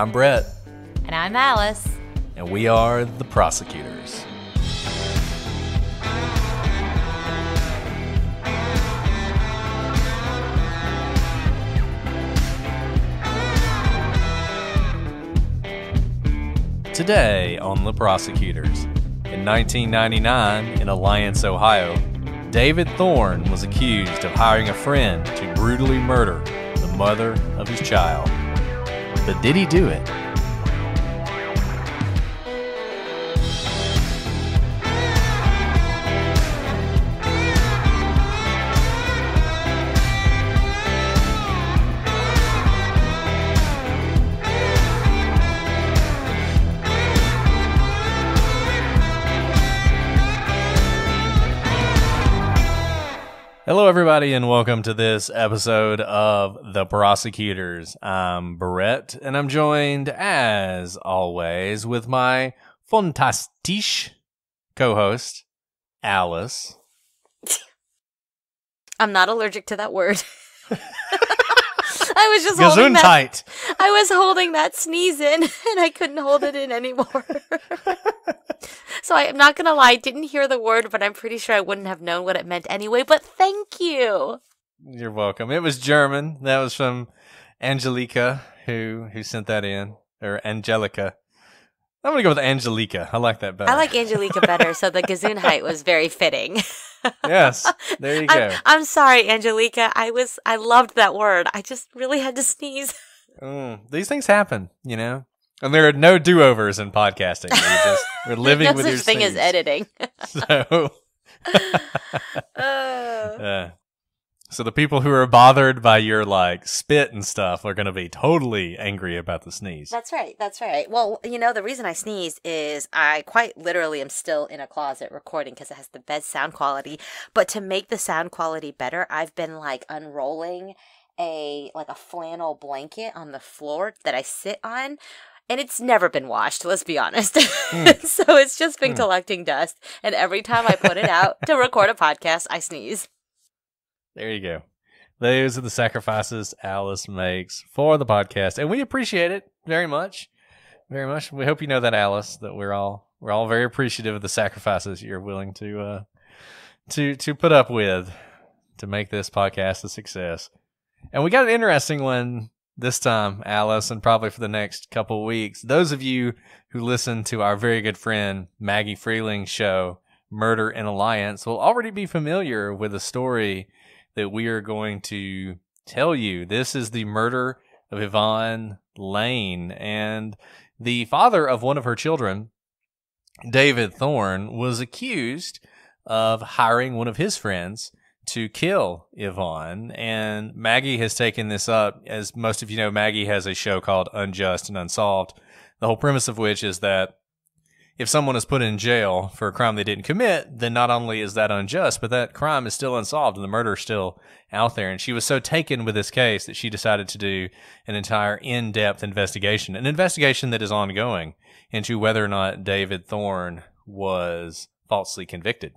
I'm Brett, And I'm Alice. and we are the prosecutors. Today on The Prosecutors. In 1999, in Alliance, Ohio, David Thorne was accused of hiring a friend to brutally murder the mother of his child. But did he do it? Hello, everybody, and welcome to this episode of The Prosecutors. I'm Brett, and I'm joined, as always, with my fantastique co host, Alice. I'm not allergic to that word. I was just holding that. I was holding that sneeze in, and I couldn't hold it in anymore. so I, I'm not gonna lie, I didn't hear the word, but I'm pretty sure I wouldn't have known what it meant anyway. But thank you. You're welcome. It was German. That was from Angelica, who who sent that in, or Angelica. I'm gonna go with Angelica. I like that better. I like Angelica better, so the Gesundheit was very fitting. Yes, there you go. I'm, I'm sorry, Angelica. I was I loved that word. I just really had to sneeze. Mm, these things happen, you know, and there are no do overs in podcasting. We're just we're living no with such your thing as editing. So, uh, so the people who are bothered by your like spit and stuff are going to be totally angry about the sneeze. That's right. That's right. Well, you know, the reason I sneeze is I quite literally am still in a closet recording because it has the best sound quality. But to make the sound quality better, I've been like unrolling a like a flannel blanket on the floor that I sit on. And it's never been washed, let's be honest. so it's just been Hmm. collecting dust. And every time I put it out to record a podcast, I sneeze. There you go. Those are the sacrifices Alice makes for the podcast, and we appreciate it very much, very much. We hope you know that, Alice, that we're all we're all very appreciative of the sacrifices you're willing to uh, to to put up with to make this podcast a success. And we got an interesting one this time, Alice, and probably for the next couple weeks. Those of you who listen to our very good friend Maggie Freleng's show, Murder in Alliance, will already be familiar with the story that we are going to tell you. This is the murder of Yvonne Layne, and the father of one of her children, David Thorne, was accused of hiring one of his friends to kill Yvonne. And Maggie has taken this up. As most of you know, Maggie has a show called Unjust and Unsolved. The whole premise of which is that if someone is put in jail for a crime they didn't commit, then not only is that unjust, but that crime is still unsolved and the murder is still out there. And she was so taken with this case that she decided to do an entire in depth investigation, an investigation that is ongoing into whether or not David Thorne was falsely convicted.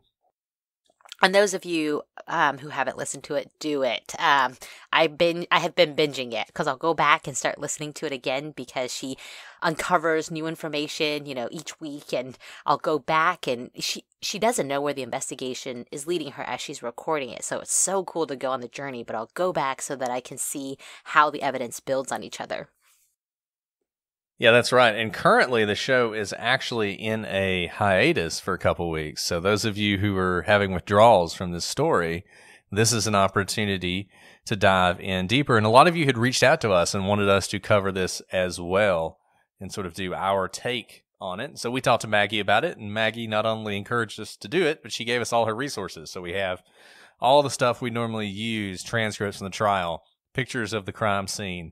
And those of you um, who haven't listened to it, do it. Um, I've been, I have been binging it because I'll go back and start listening to it again because she uncovers new information, you know, each week, and I'll go back and she she doesn't know where the investigation is leading her as she's recording it. So it's so cool to go on the journey. But I'll go back so that I can see how the evidence builds on each other. Yeah, that's right. And currently, the show is actually in a hiatus for a couple weeks. So, those of you who are having withdrawals from this story, this is an opportunity to dive in deeper. And a lot of you had reached out to us and wanted us to cover this as well and sort of do our take on it. So, we talked to Maggie about it, and Maggie not only encouraged us to do it, but she gave us all her resources. So, we have all the stuff we normally use transcripts from the trial, pictures of the crime scene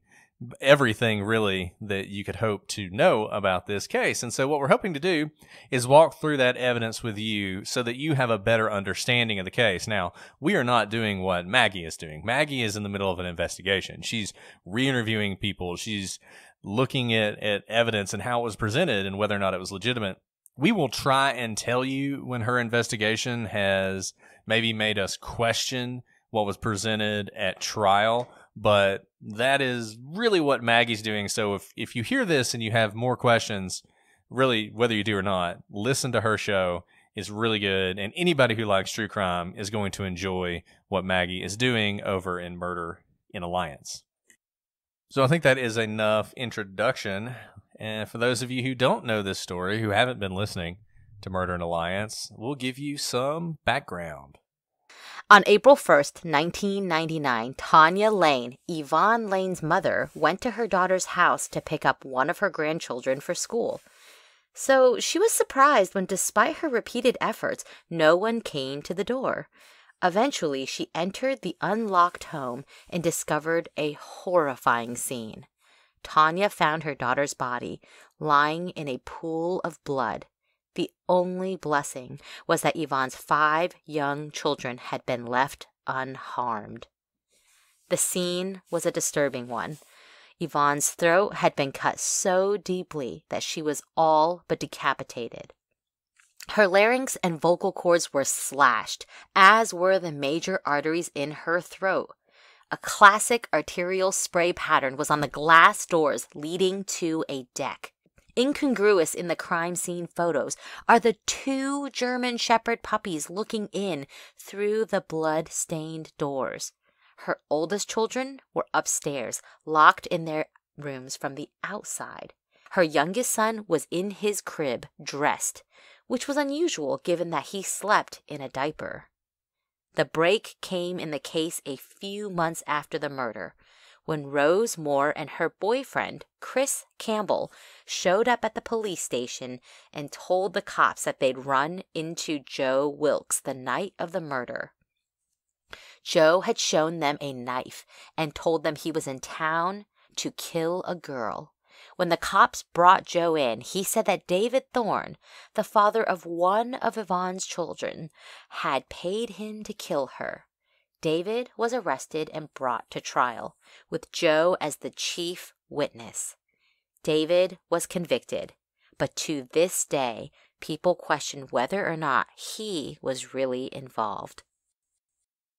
everything really that you could hope to know about this case. And so what we're hoping to do is walk through that evidence with you so that you have a better understanding of the case. Now, we are not doing what Maggie is doing. Maggie is in the middle of an investigation. She's re-interviewing people. She's looking at, at evidence and how it was presented and whether or not it was legitimate. We will try and tell you when her investigation has maybe made us question what was presented at trial, But that is really what Maggie's doing. So if if you hear this and you have more questions, really whether you do or not, listen to her show. Is really good, and anybody who likes true crime is going to enjoy what Maggie is doing over in Murder in Alliance. So I think that is enough introduction. And for those of you who don't know this story, who haven't been listening to Murder in Alliance, we'll give you some background. On April 1st, 1999, Tanya Layne, Yvonne Layne's mother, went to her daughter's house to pick up one of her grandchildren for school. So she was surprised when, despite her repeated efforts, no one came to the door. Eventually, she entered the unlocked home and discovered a horrifying scene. Tanya found her daughter's body lying in a pool of blood. The only blessing was that Yvonne's five young children had been left unharmed. The scene was a disturbing one. Yvonne's throat had been cut so deeply that she was all but decapitated. Her larynx and vocal cords were slashed, as were the major arteries in her throat. A classic arterial spray pattern was on the glass doors leading to a deck. Incongruous in the crime scene photos are the two German Shepherd puppies looking in through the blood stained doors. Her oldest children were upstairs, locked in their rooms from the outside. Her youngest son was in his crib, dressed, which was unusual given that he slept in a diaper. The break came in the case a few months after the murder, when Rose Moore and her boyfriend, Chris Campbell, showed up at the police station and told the cops that they'd run into Joe Wilkes the night of the murder. Joe had shown them a knife and told them he was in town to kill a girl. When the cops brought Joe in, he said that David Thorne, the father of one of Yvonne's children, had paid him to kill her. David was arrested and brought to trial, with Joe as the chief witness. David was convicted, but to this day, people question whether or not he was really involved.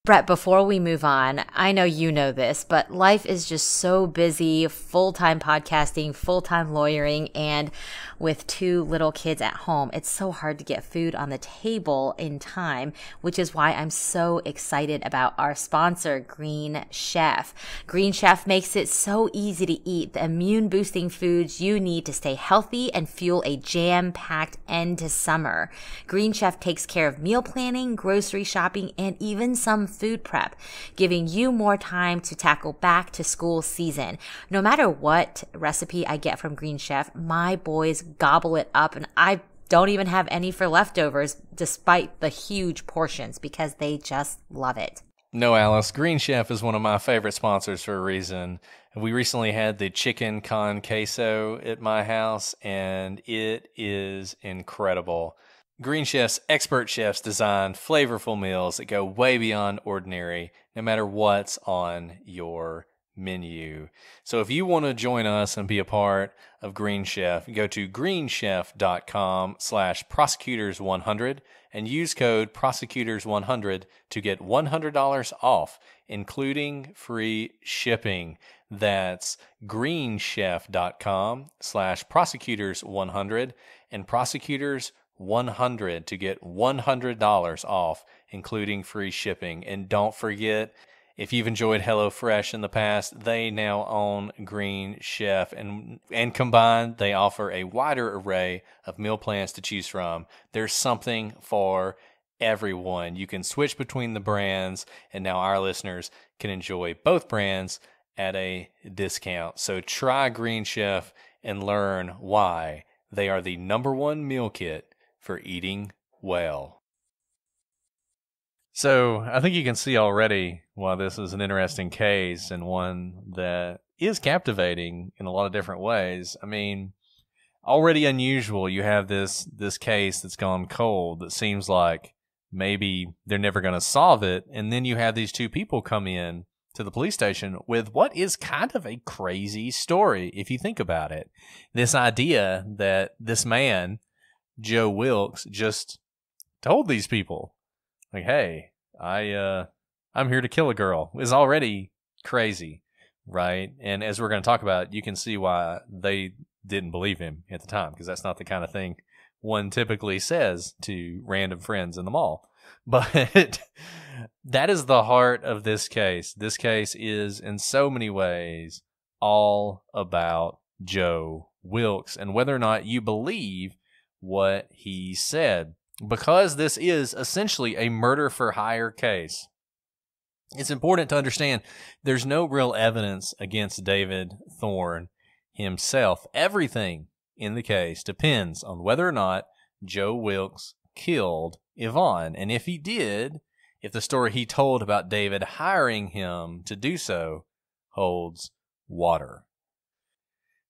Brett, before we move on, I know you know this, but life is just so busy full time podcasting, full time lawyering, and with two little kids at home, it's so hard to get food on the table in time, which is why I'm so excited about our sponsor, Green Chef. Green Chef makes it so easy to eat the immune boosting foods you need to stay healthy and fuel a jam packed end to summer. Green Chef takes care of meal planning, grocery shopping, and even some food prep, giving you more time to tackle back to school season. No matter what recipe I get from Green Chef, my boys gobble it up and I don't even have any for leftovers despite the huge portions because they just love it. No, Alice, Green Chef is one of my favorite sponsors for a reason. We recently had the chicken con queso at my house, and it is incredible. Green Chef's expert chefs design flavorful meals that go way beyond ordinary, no matter what's on your menu. So if you want to join us and be a part of Green Chef, go to greenchef.com slash prosecutors100 and use code prosecutors100 to get $100 off, including free shipping. That's greenchef.com slash prosecutors100 and prosecutors 100 to get $100 off, including free shipping. And don't forget, if you've enjoyed HelloFresh in the past, they now own Green Chef, and and combined, they offer a wider array of meal plans to choose from. There's something for everyone. You can switch between the brands, and now our listeners can enjoy both brands at a discount. So try Green Chef and learn why they are the number one meal kit for eating well. So I think you can see already why this is an interesting case and one that is captivating in a lot of different ways. I mean, already unusual. You have this this case that's gone cold that seems like maybe they're never going to solve it, and then you have these two people come in to the police station with what is kind of a crazy story if you think about it. This idea that this man Joe Wilkes just told these people, like, "Hey, I uh, I'm here to kill a girl," is already crazy. right? And as we're going to talk about, you can see why they didn't believe him at the time because that's not the kind of thing one typically says to random friends in the mall. But that is the heart of this case. This case is, in so many ways, all about Joe Wilkes and whether or not you believe what he said. Because this is essentially a murder for hire case, it's important to understand there's no real evidence against David Thorne himself. Everything in the case depends on whether or not Joe Wilkes killed Yvonne. And if he did, if the story he told about David hiring him to do so holds water.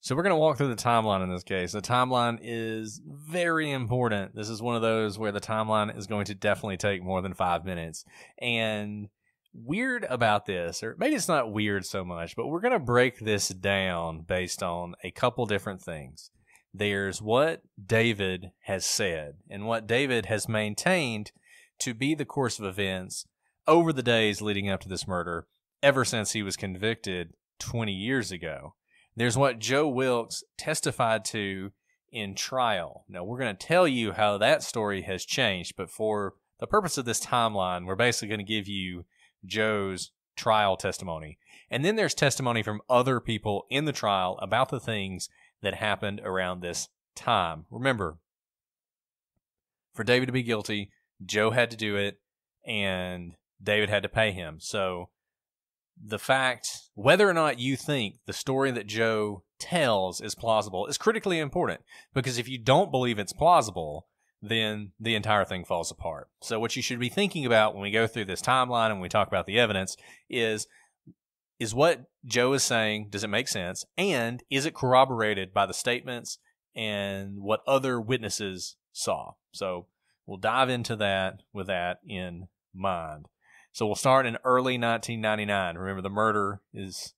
So we're going to walk through the timeline in this case. The timeline is very important. This is one of those where the timeline is going to definitely take more than five minutes. And weird about this, or maybe it's not weird so much, but we're going to break this down based on a couple different things. There's what David has said and what David has maintained to be the course of events over the days leading up to this murder ever since he was convicted 20 years ago. There's what Joe Wilkes testified to in trial. Now, we're going to tell you how that story has changed, but for the purpose of this timeline, we're basically going to give you Joe's trial testimony. And then there's testimony from other people in the trial about the things that happened around this time. Remember, for David to be guilty, Joe had to do it and David had to pay him. So the fact, whether or not you think the story that Joe tells is plausible, is critically important because if you don't believe it's plausible, then the entire thing falls apart. So, what you should be thinking about when we go through this timeline and we talk about the evidence is is what Joe is saying, does it make sense? And is it corroborated by the statements and what other witnesses saw? So, we'll dive into that with that in mind. So, we'll start in early 1999. Remember, the murder is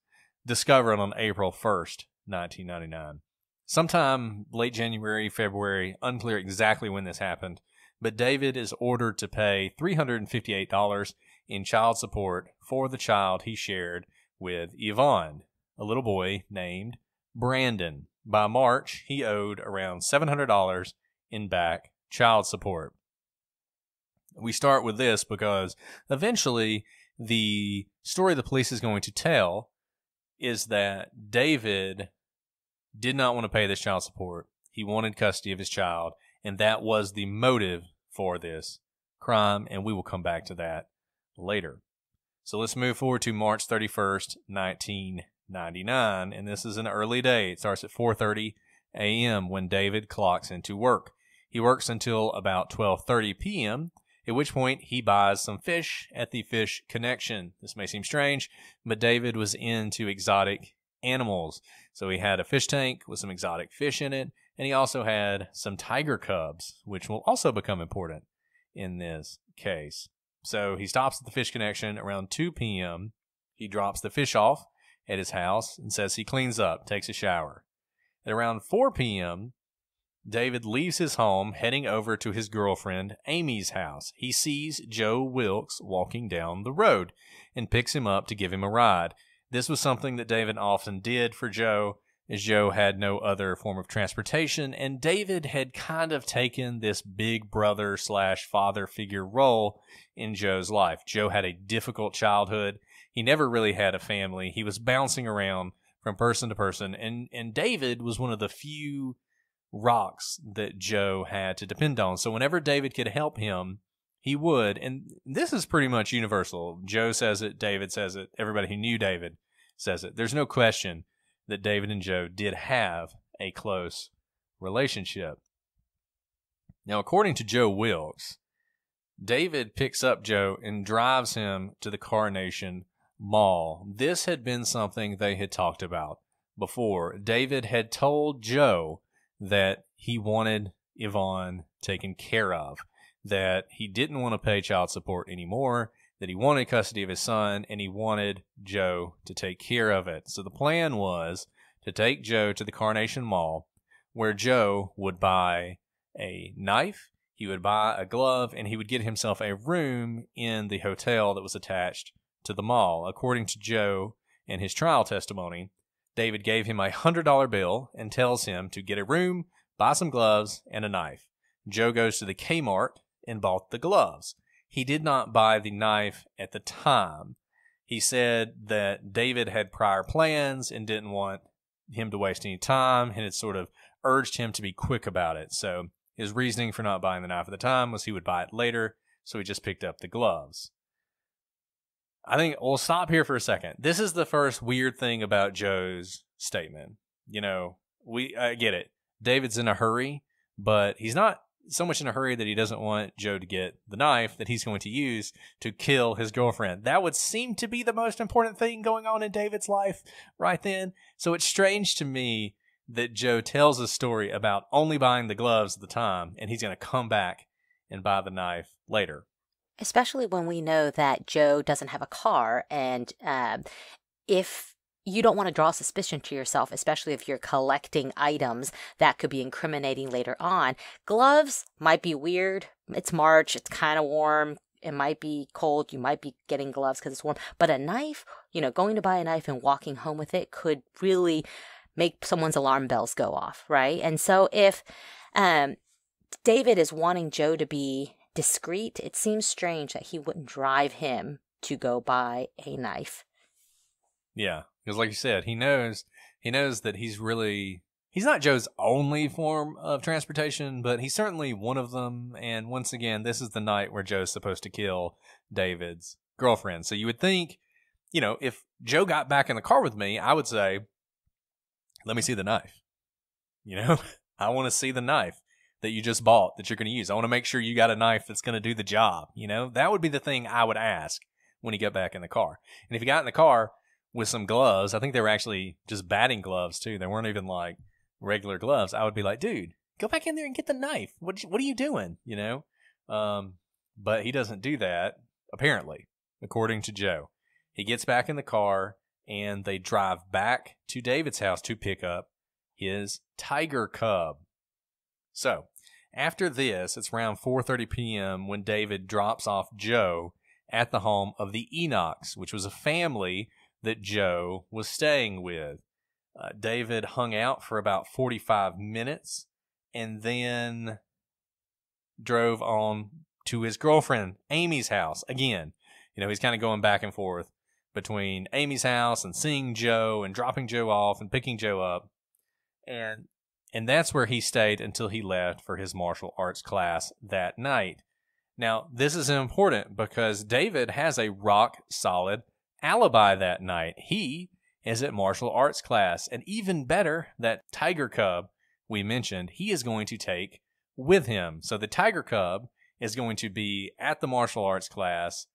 discovered on April 1st, 1999 sometime late January, February, unclear exactly when this happened, but David is ordered to pay $358 in child support for the child he shared with Yvonne, a little boy named Brandon. By March, he owed around $700 in back child support. We start with this because eventually the story the police is going to tell is that David did not want to pay this child support. He wanted custody of his child, and that was the motive for this crime, and we will come back to that later. So let's move forward to March 31st, 1999, and this is an early day. It starts at 4:30 a.m. when David clocks into work. He works until about 12:30 p.m., at which point he buys some fish at the Fish Connection. This may seem strange, but David was into exotic animals. So he had a fish tank with some exotic fish in it, and he also had some tiger cubs, which will also become important in this case. So he stops at the fish connection around 2 p.m. He drops the fish off at his house and says he cleans up, takes a shower. At around 4 p.m., David leaves his home, heading over to his girlfriend Amy's house. He sees Joe Wilkes walking down the road and picks him up to give him a ride. This was something that David often did for Joe, as Joe had no other form of transportation, and David had kind of taken this big brother slash father figure role in Joe's life. Joe had a difficult childhood. He never really had a family. He was bouncing around from person to person, and, and David was one of the few rocks that Joe had to depend on. So whenever David could help him, he would. And this is pretty much universal. Joe says it, David says it, everybody who knew David says it. There's no question that David and Joe did have a close relationship. Now, according to Joe Wilkes, David picks up Joe and drives him to the Carnation Mall. This had been something they had talked about before. David had told Joe that he wanted Yvonne taken care of, that he didn't want to pay child support anymore, that he wanted custody of his son and he wanted Joe to take care of it. So the plan was to take Joe to the Carnation Mall where Joe would buy a knife, he would buy a glove, and he would get himself a room in the hotel that was attached to the mall. According to Joe In his trial testimony, David gave him a $100 bill and tells him to get a room, buy some gloves, and a knife. Joe goes to the Kmart and bought the gloves. He did not buy the knife at the time. He said that David had prior plans and didn't want him to waste any time and had sort of urged him to be quick about it. So his reasoning for not buying the knife at the time was he would buy it later, so he just picked up the gloves. I think we'll stop here for a second. This is the first weird thing about Joe's statement. You know, we I get it. David's in a hurry, but he's not so much in a hurry that he doesn't want Joe to get the knife that he's going to use to kill his girlfriend. That would seem to be the most important thing going on in David's life right then. So it's strange to me that Joe tells a story about only buying the gloves at the time and he's going to come back and buy the knife later. Especially when we know that Joe doesn't have a car. And um, if you don't want to draw suspicion to yourself, especially if you're collecting items that could be incriminating later on. Gloves might be weird. It's March, it's kind of warm. It might be cold. You might be getting gloves because it's warm. But a knife, you know, going to buy a knife and walking home with it could really make someone's alarm bells go off, right? And so if um, David is wanting Joe to be discreet, it seems strange that he wouldn't drive him to go buy a knife. Yeah, because like you said, he knows he knows that he's really he's not Joe's only form of transportation, but he's certainly one of them. And once again, this is the night where Joe's supposed to kill David's girlfriend. So you would think, you know, if Joe got back in the car with me, I would say, "Let me see the knife." You know, I want to see the knife that you just bought that you're going to use. I want to make sure you got a knife that's going to do the job. You know, that would be the thing I would ask when he got back in the car. And if he got in the car with some gloves. I think they were actually just batting gloves too. They weren't even like regular gloves. I would be like, dude, go back in there and get the knife. What what are you doing? You know. Um, but he doesn't do that apparently, according to Joe. He gets back in the car and they drive back to David's house to pick up his tiger cub. So, after this, it's around 4:30 p.m. when David drops off Joe at the home of the Enochs, which was a family that Joe was staying with. Uh, David hung out for about 45 minutes and then drove on to his girlfriend Amy's house again. You know, he's kind of going back and forth between Amy's house and seeing Joe and dropping Joe off and picking Joe up. And and that's where he stayed until he left for his martial arts class that night. Now, this is important because David has a rock solid alibi that night. He is at martial arts class. And even better, that tiger cub we mentioned, he is going to take with him. So the tiger cub is going to be at the martial arts class,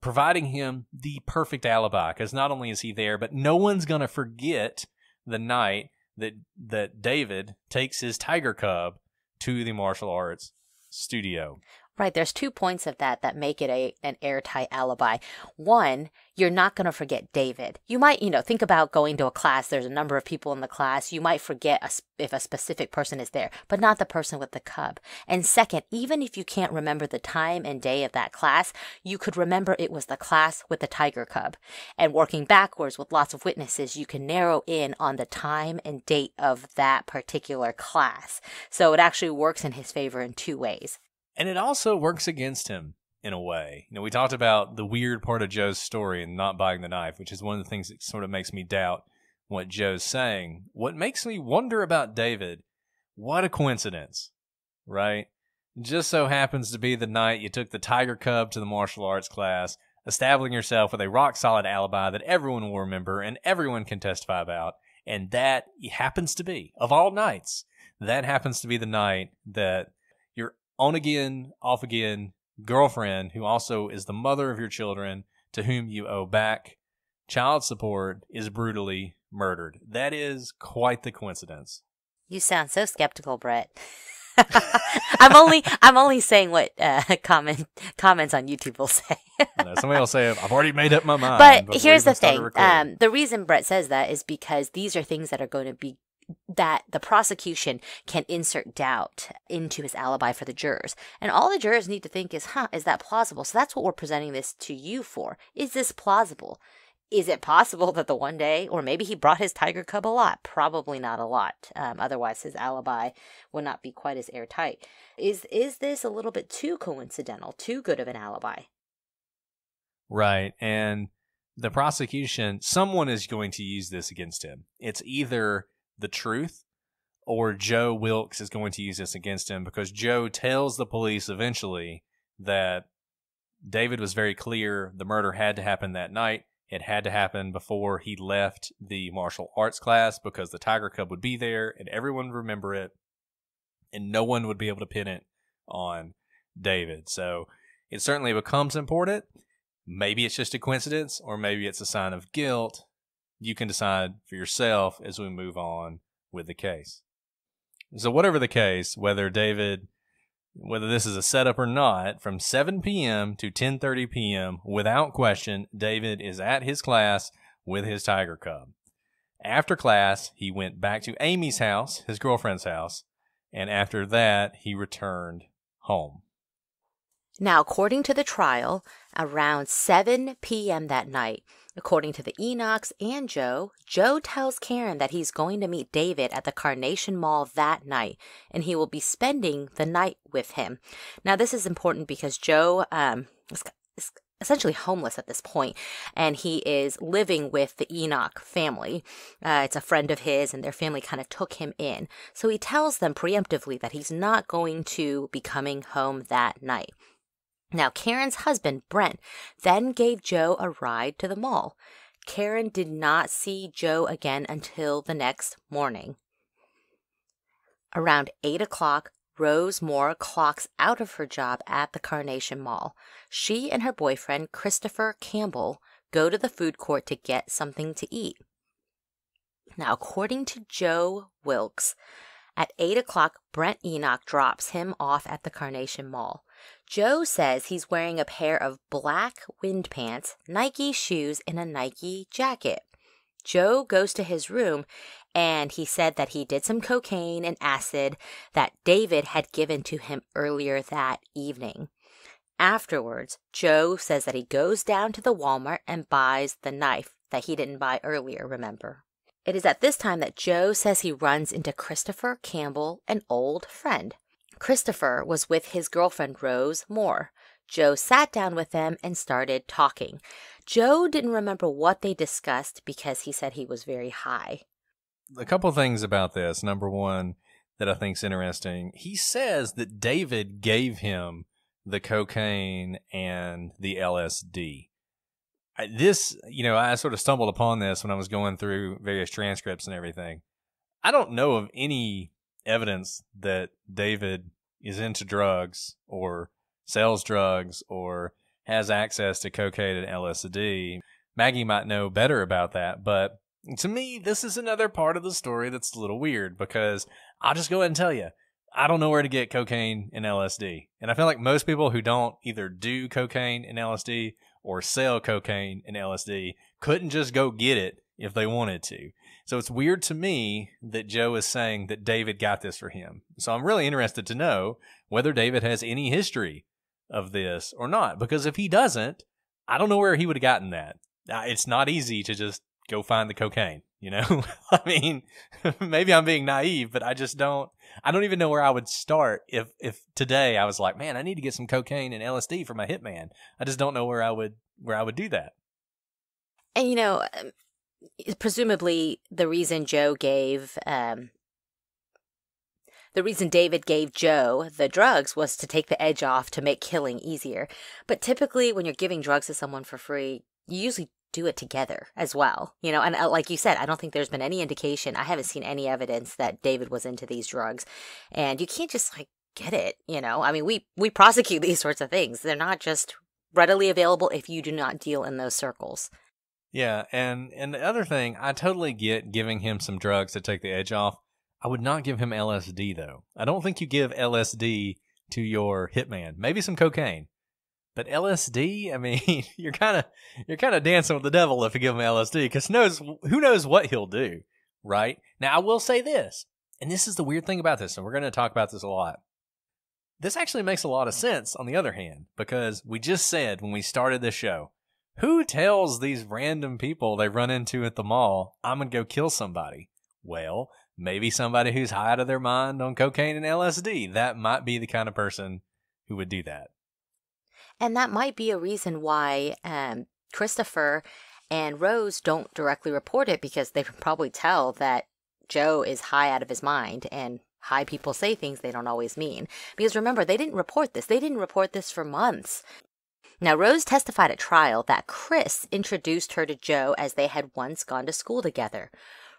providing him the perfect alibi. Because not only is he there, but no one's going to forget the night that that David takes his tiger cub to the martial arts studio. Right. There's two points of that that make it a an airtight alibi. One, you're not going to forget David. You might, you know, think about going to a class. There's a number of people in the class. You might forget a, if a specific person is there, but not the person with the cub. And second, even if you can't remember the time and day of that class, you could remember it was the class with the tiger cub. And working backwards with lots of witnesses, you can narrow in on the time and date of that particular class. So it actually works in his favor in two ways. And it also works against him in a way. You know, we talked about the weird part of Joe's story and not buying the knife, which is one of the things that sort of makes me doubt what Joe's saying. What makes me wonder about David, what a coincidence, right? Just so happens to be the night you took the Tiger Cub to the martial arts class, establishing yourself with a rock solid alibi that everyone will remember and everyone can testify about. And that happens to be, of all nights, that happens to be the night that on again, off again girlfriend who also is the mother of your children to whom you owe back child support is brutally murdered. That is quite the coincidence. You sound so skeptical, Brett. I'm only I'm only saying what uh, comment comments on YouTube will say. somebody will say I've already made up my mind. But here's the thing: um, the reason Brett says that is because these are things that are going to be that the prosecution can insert doubt into his alibi for the jurors. And all the jurors need to think is, huh, is that plausible? So that's what we're presenting this to you for. Is this plausible? is it possible that the one day, or maybe he brought his tiger cub a lot? Probably not a lot. Um, otherwise, his alibi would not be quite as airtight. Is is this a little bit too coincidental? Too good of an alibi? Right, and the prosecution, someone is going to use this against him. It's either the truth or Joe Wilkes is going to use this against him because Joe tells the police eventually that David was very clear the murder had to happen that night. It had to happen before he left the martial arts class because the Tiger Cub would be there and everyone would remember it and no one would be able to pin it on David. So it certainly becomes important. Maybe it's just a coincidence or maybe it's a sign of guilt. You can decide for yourself as we move on with the case. So whatever the case, whether David whether this is a setup or not, from 7 p.m. to 10:30 p.m. without question, David is at his class with his tiger cub. After class, he went back to Amy's house, his girlfriend's house, and after that, he returned home. Now, according to the trial, around 7 p.m. that night, according to the Enochs and Joe, Joe tells Karen that he's going to meet David at the Carnation Mall that night and he will be spending the night with him. Now, this is important because Joe um, is, is essentially homeless at this point, and he is living with the Enoch family. Uh, it's a friend of his, and their family kind of took him in. So he tells them preemptively that he's not going to be coming home that night. Now, Karen's husband, Brent, then gave Joe a ride to the mall. Karen did not see Joe again until the next morning. Around 8 o'clock, Rose Moore clocks out of her job at the Carnation Mall. She and her boyfriend, Christopher Campbell, go to the food court to get something to eat. Now, according to Joe Wilkes, at 8 o'clock, Brent Enoch drops him off at the Carnation Mall. Joe says he's wearing a pair of black wind pants, Nike shoes, and a Nike jacket. Joe goes to his room and he said that he did some cocaine and acid that David had given to him earlier that evening. Afterwards, Joe says that he goes down to the Walmart and buys the knife that he didn't buy earlier, remember? It is at this time that Joe says he runs into Christopher Campbell, an old friend. Christopher was with his girlfriend Rose Moore. Joe sat down with them and started talking. Joe didn't remember what they discussed because he said he was very high. A couple things about this. Number one, that I think is interesting. He says that David gave him the cocaine and the LSD. This, you know, I sort of stumbled upon this when I was going through various transcripts and everything. I don't know of any evidence that David is into drugs or sells drugs or has access to cocaine and LSD. Maggie might know better about that, but to me, this is another part of the story that's a little weird because I'll just go ahead and tell you, I don't know where to get cocaine and LSD. And I feel like most people who don't either do cocaine and LSD or sell cocaine and LSD couldn't just go get it if they wanted to. So it's weird to me that Joe is saying that David got this for him. So I'm really interested to know whether David has any history of this or not. Because if he doesn't, I don't know where he would have gotten that. It's not easy to just go find the cocaine, you know? I mean, maybe I'm being naive, but I just don't I don't even know where I would start if if today I was like, "Man, I need to get some cocaine and LSD for my hitman." I just don't know where I would where I would do that. And you know, um, presumably the reason Joe gave um, the reason David gave Joe the drugs was to take the edge off to make killing easier. But typically, when you're giving drugs to someone for free, you usually do it together as well. You know, and uh, like you said, I don't think there's been any indication, I haven't seen any evidence that David was into these drugs. And you can't just like get it, you know? I mean, we we prosecute these sorts of things. They're not just readily available if you do not deal in those circles. Yeah, and and the other thing, I totally get giving him some drugs to take the edge off. I would not give him LSD though. I don't think you give LSD to your hitman. Maybe some cocaine. But LSD, I mean, you're kind of you're kind of dancing with the devil if you give him LSD cuz knows who knows what he'll do, right? Now, I will say this. And this is the weird thing about this, and we're going to talk about this a lot. This actually makes a lot of sense on the other hand because we just said when we started this show Who tells these random people they run into at the mall, I'm going to go kill somebody? Well, maybe somebody who's high out of their mind on cocaine and LSD. That might be the kind of person who would do that. And that might be a reason why um, Christopher and Rose don't directly report it because they can probably tell that Joe is high out of his mind and high people say things they don't always mean. Because remember, they didn't report this. They didn't report this for months. Now, Rose testified at trial that Chris introduced her to Joe as they had once gone to school together.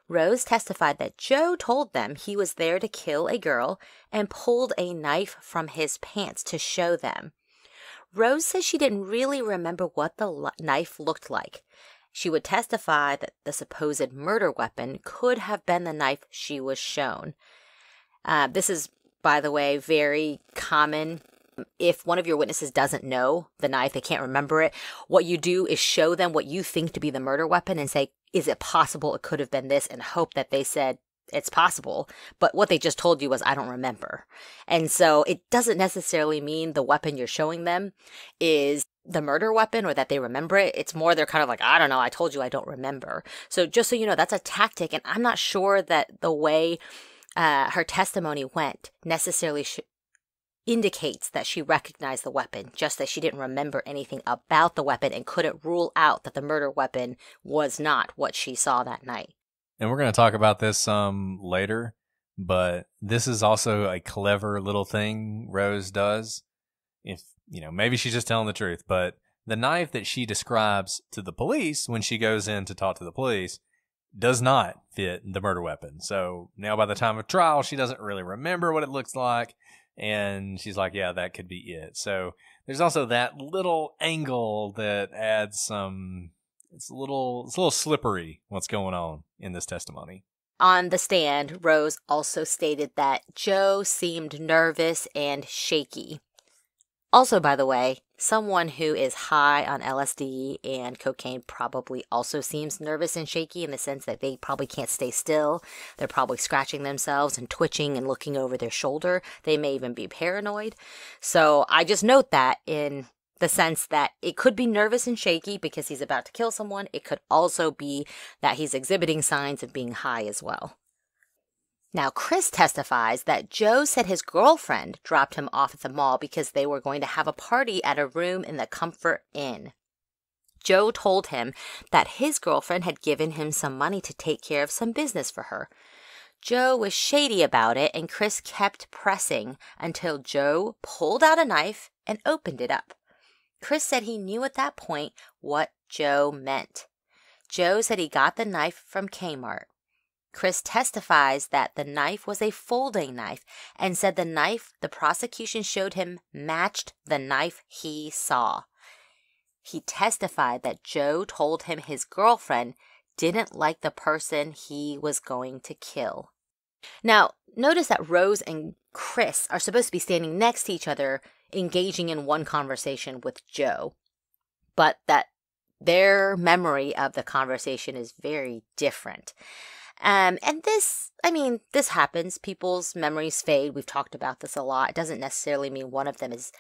Rose testified that Joe told them he was there to kill a girl and pulled a knife from his pants to show them. Rose says she didn't really remember what the knife looked like. She would testify that the supposed murder weapon could have been the knife she was shown. Uh, this is, by the way, very common. If one of your witnesses doesn't know the knife, they can't remember it, what you do is show them what you think to be the murder weapon and say, Is it possible it could have been this? and hope that they said, it's possible, but what they just told you was, I don't remember. And so it doesn't necessarily mean the weapon you're showing them is the murder weapon or that they remember it. It's more they're kind of like, I don't know, I told you I don't remember. So just so you know, that's a tactic. And I'm not sure that the way uh, her testimony went necessarily sh- indicates that she recognized the weapon, just that she didn't remember anything about the weapon and couldn't rule out that the murder weapon was not what she saw that night and we're going to talk about this some later, but this is also a clever little thing Rose does. If, you know, maybe she's just telling the truth, but the knife that she describes to the police when she goes in to talk to the police does not fit the murder weapon. So now by the time of trial, she doesn't really remember what it looks like. And she's like, yeah, that could be it. So there's also that little angle that adds some it's a little it's a little slippery what's going on in this testimony. On the stand, Rose also stated that Joe seemed nervous and shaky. Also, by the way, someone who is high on LSD and cocaine probably also seems nervous and shaky in the sense that they probably can't stay still. They're probably scratching themselves and twitching and looking over their shoulder. They may even be paranoid. So I just note that in the sense that it could be nervous and shaky because he's about to kill someone. It could also be that he's exhibiting signs of being high as well. Now, Chris testifies that Joe said his girlfriend dropped him off at the mall because they were going to have a party at a room in the Comfort Inn. Joe told him that his girlfriend had given him some money to take care of some business for her. Joe was shady about it, and Chris kept pressing until Joe pulled out a knife and opened it up. Chris said he knew at that point what Joe meant. Joe said he got the knife from Kmart. Chris testifies that the knife was a folding knife and said the knife the prosecution showed him matched the knife he saw. He testified that Joe told him his girlfriend didn't like the person he was going to kill. Now, notice that Rose and Chris are supposed to be standing next to each other engaging in one conversation with Joe, but that their memory of the conversation is very different. Um, and this, I mean, this happens. People's memories fade. We've talked about this a lot. It doesn't necessarily mean one of them is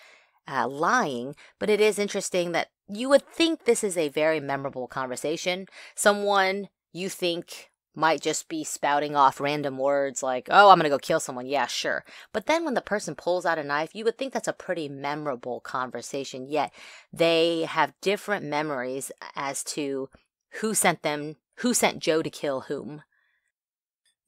uh, lying, but it is interesting that you would think this is a very memorable conversation. Someone you think might just be spouting off random words like, oh, I'm going to go kill someone. Yeah, sure. But then when the person pulls out a knife, you would think that's a pretty memorable conversation. Yet they have different memories as to who sent them, who sent Joe to kill whom.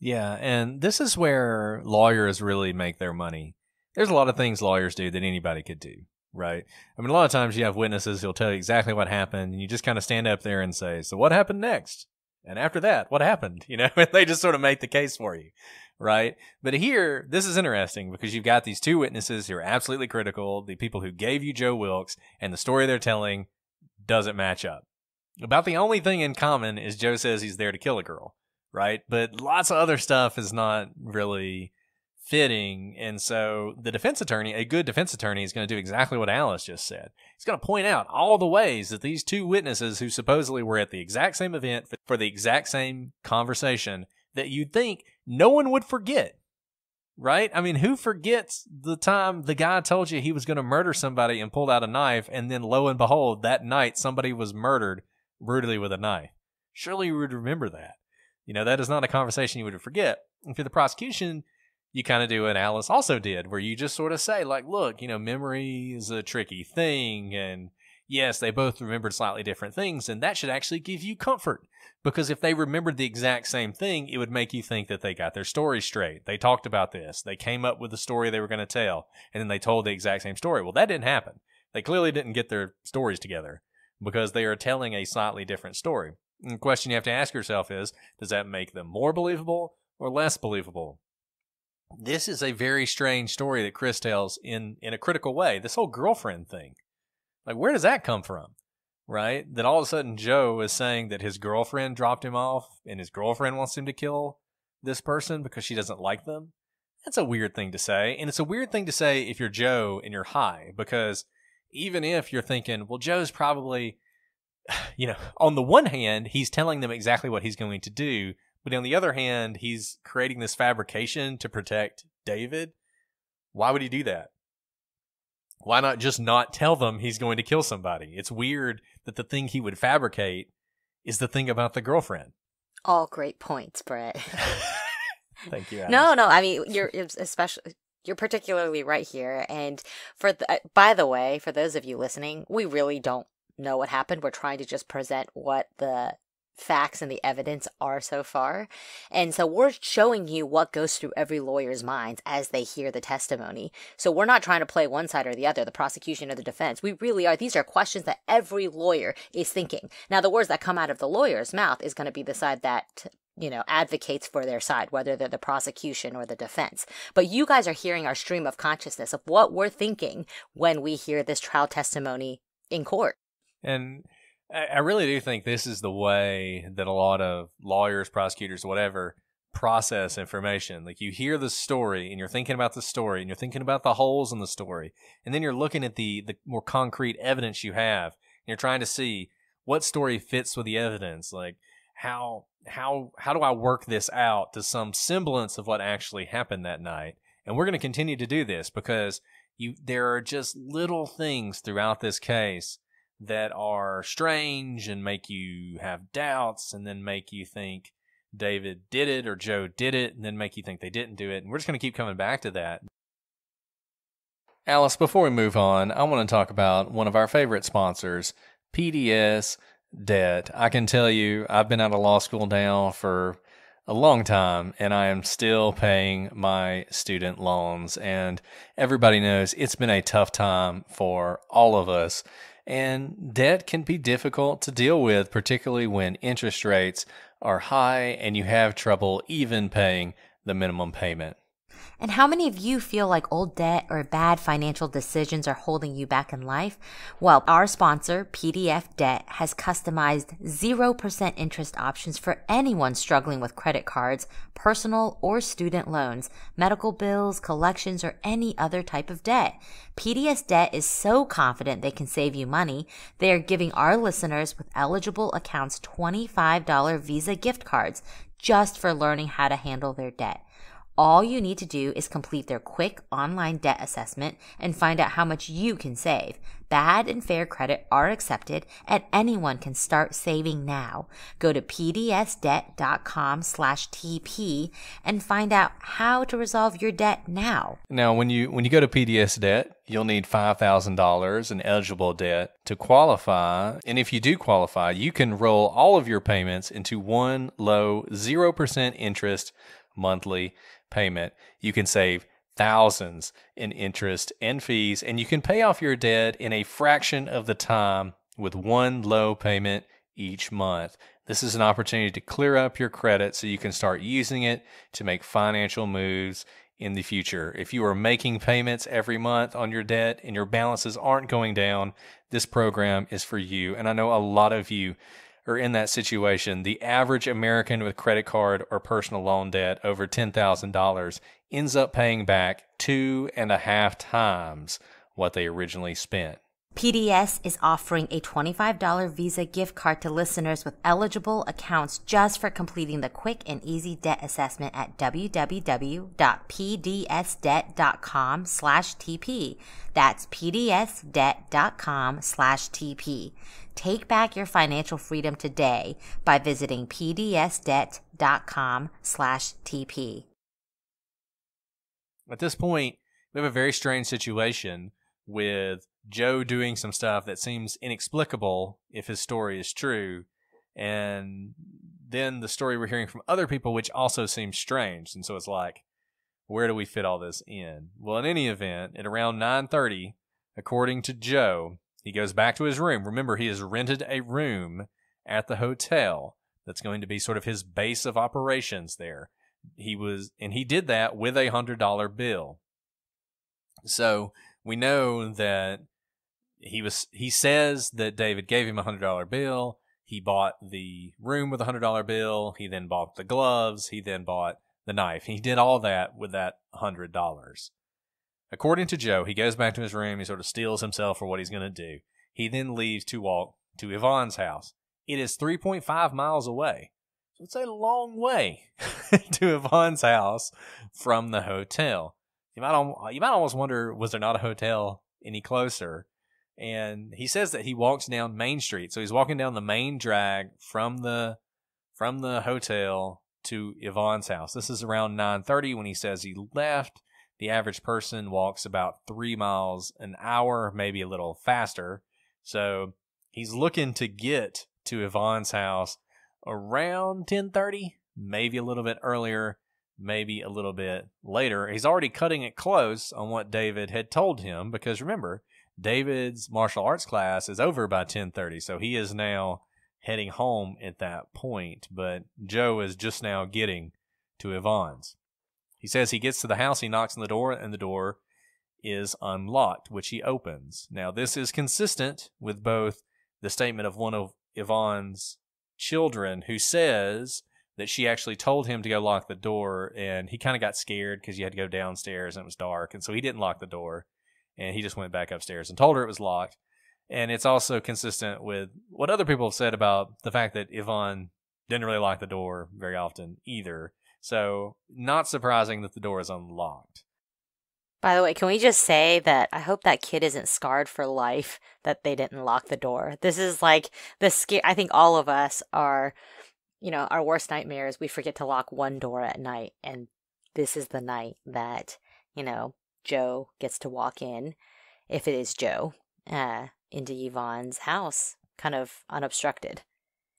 Yeah. And this is where lawyers really make their money. There's a lot of things lawyers do that anybody could do. Right. I mean, a lot of times you have witnesses who'll tell you exactly what happened, and you just kind of stand up there and say, So, what happened next? And after that, what happened? You know, and they just sort of make the case for you, right? But here, this is interesting because you've got these two witnesses who are absolutely critical, the people who gave you Joe Wilkes, and the story they're telling doesn't match up. About the only thing in common is Joe says he's there to kill a girl, right? But lots of other stuff is not really fitting. And so the defense attorney, a good defense attorney, is going to do exactly what Alice just said. He's going to point out all the ways that these two witnesses who supposedly were at the exact same event for the exact same conversation that you'd think no one would forget. right? I mean, who forgets the time the guy told you he was going to murder somebody and pulled out a knife, and then lo and behold, that night somebody was murdered brutally with a knife? Surely you would remember that. You know, that is not a conversation you would forget. And for the prosecution, you kind of do what Alice also did, where you just sort of say, like, look, you know, memory is a tricky thing. And yes, they both remembered slightly different things. And that should actually give you comfort because if they remembered the exact same thing, it would make you think that they got their story straight. They talked about this. They came up with the story they were going to tell, and then they told the exact same story. Well, that didn't happen. They clearly didn't get their stories together because they are telling a slightly different story. The question you have to ask yourself is does that make them more believable or less believable? This is a very strange story that Chris tells in, in a critical way. This whole girlfriend thing. Like, where does that come from? right? That all of a sudden Joe is saying that his girlfriend dropped him off and his girlfriend wants him to kill this person because she doesn't like them. That's a weird thing to say. And it's a weird thing to say if you're Joe and you're high because even if you're thinking, well, Joe's probably, you know, on the one hand, he's telling them exactly what he's going to do. But on the other hand, he's creating this fabrication to protect David. Why would he do that? Why not just not tell them he's going to kill somebody? It's weird that the thing he would fabricate is the thing about the girlfriend. All great points, Brett. Thank you. No, no. I mean, you're especially you're particularly right here. And for the, uh, by the way, for those of you listening, we really don't know what happened. We're trying to just present what the facts and the evidence are so far. And so we're showing you what goes through every lawyer's minds as they hear the testimony. So we're not trying to play one side or the other, the prosecution or the defense. We really are. These are questions that every lawyer is thinking. Now, the words that come out of the lawyer's mouth is going to be the side that you know, advocates for their side, whether they're the prosecution or the defense. But you guys are hearing our stream of consciousness of what we're thinking when we hear this trial testimony in court. And I really do think this is the way that a lot of lawyers, prosecutors, whatever, process information. Like you hear the story and you're thinking about the story and you're thinking about the holes in the story. And then you're looking at the, the more concrete evidence you have. And you're trying to see what story fits with the evidence. Like how, how, how do I work this out to some semblance of what actually happened that night? And we're going to continue to do this because you, there are just little things throughout this case that are strange and make you have doubts and then make you think David did it or Joe did it and then make you think they didn't do it. And we're just going to keep coming back to that. Alice, before we move on, I want to talk about one of our favorite sponsors, PDS Debt. I can tell you, I've been out of law school now for a long time and I am still paying my student loans. And everybody knows it's been a tough time for all of us. And debt can be difficult to deal with, particularly when interest rates are high and you have trouble even paying the minimum payment. And how many of you feel like old debt or bad financial decisions are holding you back in life? Well, our sponsor, PDS Debt, has customized 0% interest options for anyone struggling with credit cards, personal or student loans, medical bills, collections, or any other type of debt. PDS Debt is so confident they can save you money, they are giving our listeners with eligible accounts $25 Visa gift cards just for learning how to handle their debt. All you need to do is complete their quick online debt assessment and find out how much you can save. Bad and fair credit are accepted and anyone can start saving now. Go to pdsdebt.com slash TP and find out how to resolve your debt now. Now, when you, when you go to PDS debt, you'll need $5,000 in eligible debt to qualify. And if you do qualify, you can roll all of your payments into one low 0% interest monthly payment. You can save thousands in interest and fees, and you can pay off your debt in a fraction of the time with one low payment each month. This is an opportunity to clear up your credit so you can start using it to make financial moves in the future. If you are making payments every month on your debt and your balances aren't going down, this program is for you. And I know a lot of you are in that situation, the average American with credit card or personal loan debt over $10,000 ends up paying back two and a half times what they originally spent. PDS is offering a $25 Visa gift card to listeners with eligible accounts just for completing the quick and easy debt assessment at www.pdsdebt.com slash TP. That's pdsdebt.com slash TP. Take back your financial freedom today by visiting pdsdebt.com slash TP. At this point, we have a very strange situation with Joe doing some stuff that seems inexplicable if his story is true, and then the story we're hearing from other people, which also seems strange. And so it's like, where do we fit all this in? Well, in any event, at around 9:30, according to Joe, he goes back to his room. Remember, he has rented a room at the hotel that's going to be sort of his base of operations there. He was, and he did that with a hundred dollar bill. So we know that he was he says that David gave him a hundred dollar bill. He bought the room with a hundred dollar bill. He then bought the gloves. He then bought the knife. He did all that with that hundred dollars. According to Joe, he goes back to his room. He sort of steels himself for what he's going to do. He then leaves to walk to Yvonne's house. It is 3.5 miles away. So it's a long way to Yvonne's house from the hotel. You might, you might almost wonder was there not a hotel any closer? and he says that he walks down Main Street. So he's walking down the main drag from the from the hotel to Yvonne's house. This is around 9:30 when he says he left. The average person walks about 3 miles an hour, maybe a little faster. So he's looking to get to Yvonne's house around 10:30, maybe a little bit earlier, maybe a little bit later. He's already cutting it close on what David had told him because remember, David's martial arts class is over by 10:30, so he is now heading home at that point, but Joe is just now getting to Yvonne's. He says he gets to the house, he knocks on the door, and the door is unlocked, which he opens. Now, this is consistent with both the statement of one of Yvonne's children who says that she actually told him to go lock the door, and he kind of got scared because you had to go downstairs and it was dark, and so he didn't lock the door and he just went back upstairs and told her it was locked. And it's also consistent with what other people have said about the fact that Yvonne didn't really lock the door very often either. So, not surprising that the door is unlocked. By the way, can we just say that I hope that kid isn't scarred for life that they didn't lock the door. This is like the scare. I think all of us are, you know, our worst nightmares. We forget to lock one door at night, and this is the night that you know Joe gets to walk in, if it is Joe, uh, into Yvonne's house, kind of unobstructed.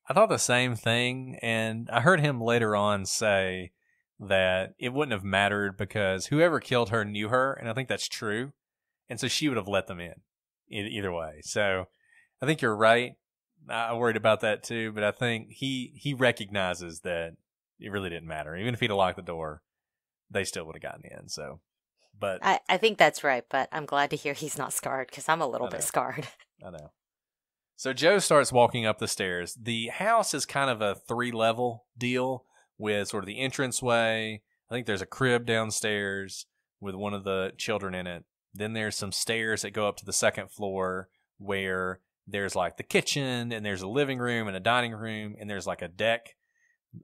I thought the same thing, and I heard him later on say that it wouldn't have mattered because whoever killed her knew her, and I think that's true, and so she would have let them in either way. So I think you're right. I worried about that too, but I think he he recognizes that it really didn't matter. Even if he'd have locked the door, they still would have gotten in. So but I, I think that's right, but I'm glad to hear he's not scarred because I'm a little bit scarred. I know. So Joe starts walking up the stairs. The house is kind of a three level deal with sort of the entranceway. I think there's a crib downstairs with one of the children in it. Then there's some stairs that go up to the second floor where there's like the kitchen and there's a living room and a dining room and there's like a deck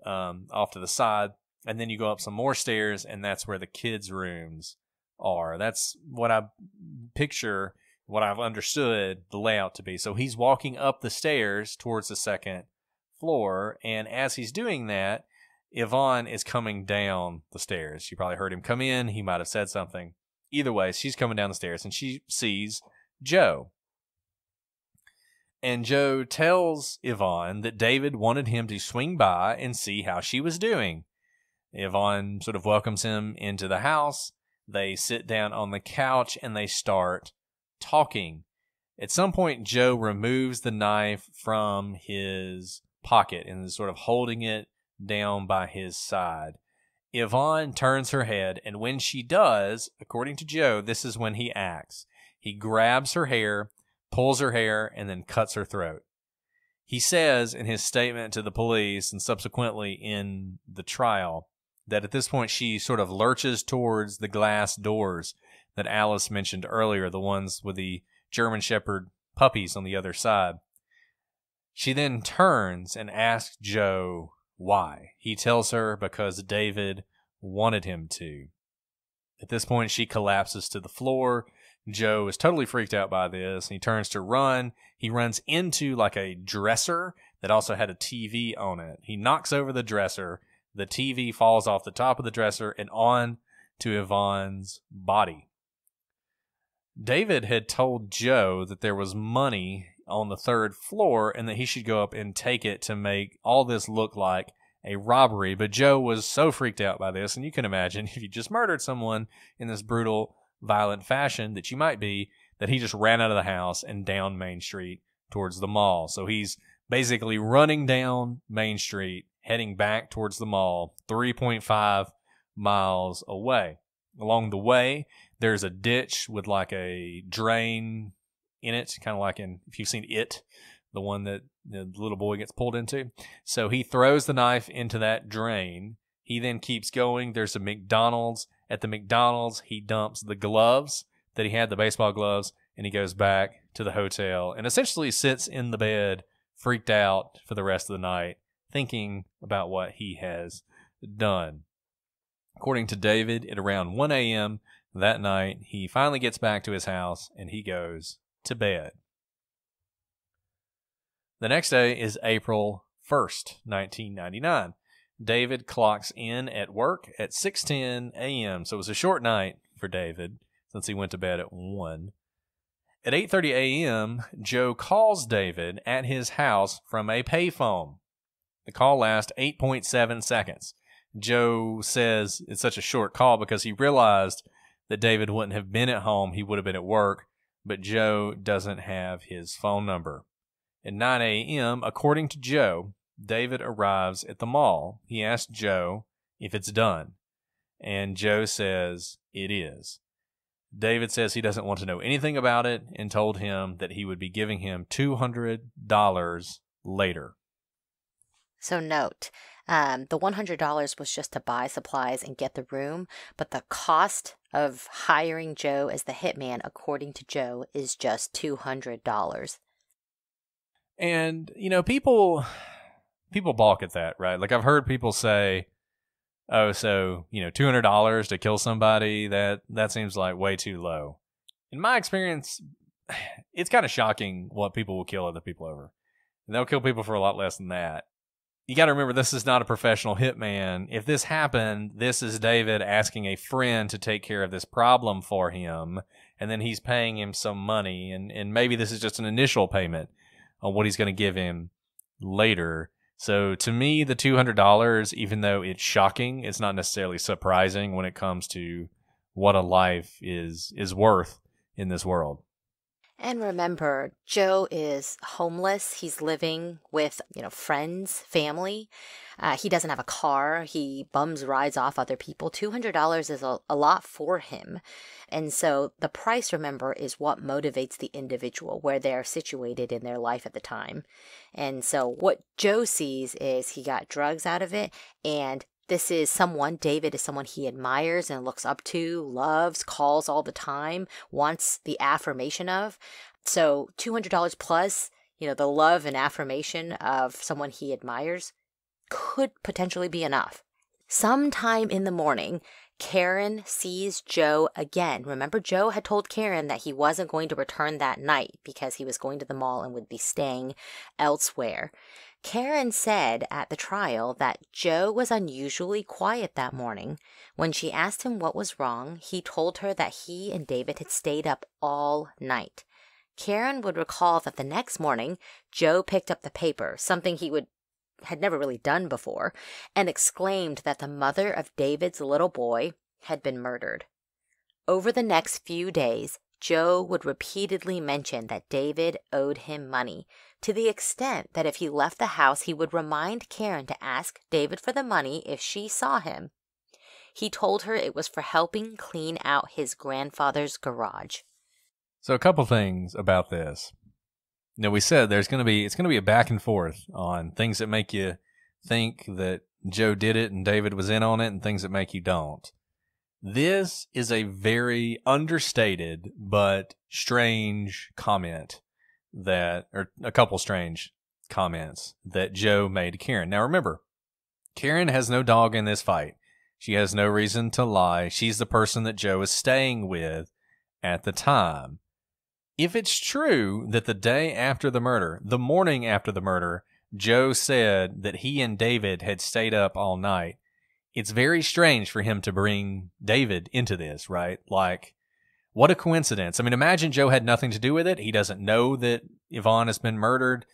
um, off to the side. And then you go up some more stairs and that's where the kids' rooms are. That's what I picture, what I've understood the layout to be. So he's walking up the stairs towards the second floor, and as he's doing that, Yvonne is coming down the stairs. You probably heard him come in. He might have said something. Either way, she's coming down the stairs and she sees Joe. And Joe tells Yvonne that David wanted him to swing by and see how she was doing. Yvonne sort of welcomes him into the house they sit down on the couch and they start talking. At some point, Joe removes the knife from his pocket and is sort of holding it down by his side. Yvonne turns her head, and when she does, according to Joe, this is when he acts. He grabs her hair, pulls her hair, and then cuts her throat. He says in his statement to the police and subsequently in the trial that at this point she sort of lurches towards the glass doors that Alice mentioned earlier, the ones with the German Shepherd puppies on the other side. She then turns and asks Joe why. He tells her because David wanted him to. At this point, she collapses to the floor. Joe is totally freaked out by this. He turns to run. He runs into like a dresser that also had a TV on it. He knocks over the dresser. The TV falls off the top of the dresser and on to Yvonne's body. David had told Joe that there was money on the third floor and that he should go up and take it to make all this look like a robbery. But Joe was so freaked out by this, and you can imagine if you just murdered someone in this brutal, violent fashion that you might be, that he just ran out of the house and down Main Street towards the mall. So he's basically running down Main Street, heading back towards the mall, 3.5 miles away. Along the way, there's a ditch with like a drain in it, kind of like in, if you've seen it, the one that the little boy gets pulled into. So he throws the knife into that drain. He then keeps going. There's a McDonald's. At the McDonald's, he dumps the gloves that he had, the baseball gloves, and he goes back to the hotel and essentially sits in the bed, freaked out for the rest of the night, thinking about what he has done. According to David, at around 1 a.m. that night, he finally gets back to his house and he goes to bed. The next day is April 1st, 1999. David clocks in at work at 6:10 a.m. So it was a short night for David since he went to bed at 1. At 8:30 a.m., Joe calls David at his house from a payphone. The call lasts 8.7 seconds. Joe says it's such a short call because he realized that David wouldn't have been at home, he would have been at work, but Joe doesn't have his phone number. At 9 a.m., according to Joe, David arrives at the mall. He asks Joe if it's done, and Joe says it is. David says he doesn't want to know anything about it and told him that he would be giving him $200 later. So, note um, the $100 was just to buy supplies and get the room, but the cost of hiring Joe as the hitman, according to Joe, is just $200. And you know, people people balk at that, right? Like I've heard people say, "Oh, so you know, two hundred dollars to kill somebody that that seems like way too low." In my experience, it's kind of shocking what people will kill other people over. And they'll kill people for a lot less than that. You got to remember, this is not a professional hitman. If this happened, this is David asking a friend to take care of this problem for him, and then he's paying him some money, and, and maybe this is just an initial payment on what he's going to give him later. So to me, the two hundred dollars, even though it's shocking, it's not necessarily surprising when it comes to what a life is is worth in this world. And remember, Joe is homeless. He's living with, you know, friends, family. Uh, he doesn't have a car. He bums rides off other people. $200 is a, a lot for him. And so the price, remember, is what motivates the individual, where they're situated in their life at the time. And so what Joe sees is he got drugs out of it and this is someone, David is someone he admires and looks up to, loves, calls all the time, wants the affirmation of. So $200 plus, you know, the love and affirmation of someone he admires could potentially be enough. Sometime in the morning, Karen sees Joe again. Remember, Joe had told Karen that he wasn't going to return that night because he was going to the mall and would be staying elsewhere. Karen said at the trial that Joe was unusually quiet that morning. When she asked him what was wrong, he told her that he and David had stayed up all night. Karen would recall that the next morning, Joe picked up the paper, something he would had never really done before, and exclaimed that the mother of David's little boy had been murdered. Over the next few days, Joe would repeatedly mention that David owed him money, to the extent that if he left the house, he would remind Karen to ask David for the money if she saw him. He told her it was for helping clean out his grandfather's garage. So, a couple things about this. Know, we said there's going to be it's going to be a back and forth on things that make you think that Joe did it and David was in on it, and things that make you don't. This is a very understated but strange comment that, or a couple strange comments that Joe made to Karen. Now remember, Karen has no dog in this fight. She has no reason to lie. She's the person that Joe is staying with at the time. If it's true that the day after the murder, the morning after the murder, Joe said that he and David had stayed up all night, it's very strange for him to bring David into this, right? Like, what a coincidence. I mean, imagine Joe had nothing to do with it. He doesn't know that Yvonne has been murdered.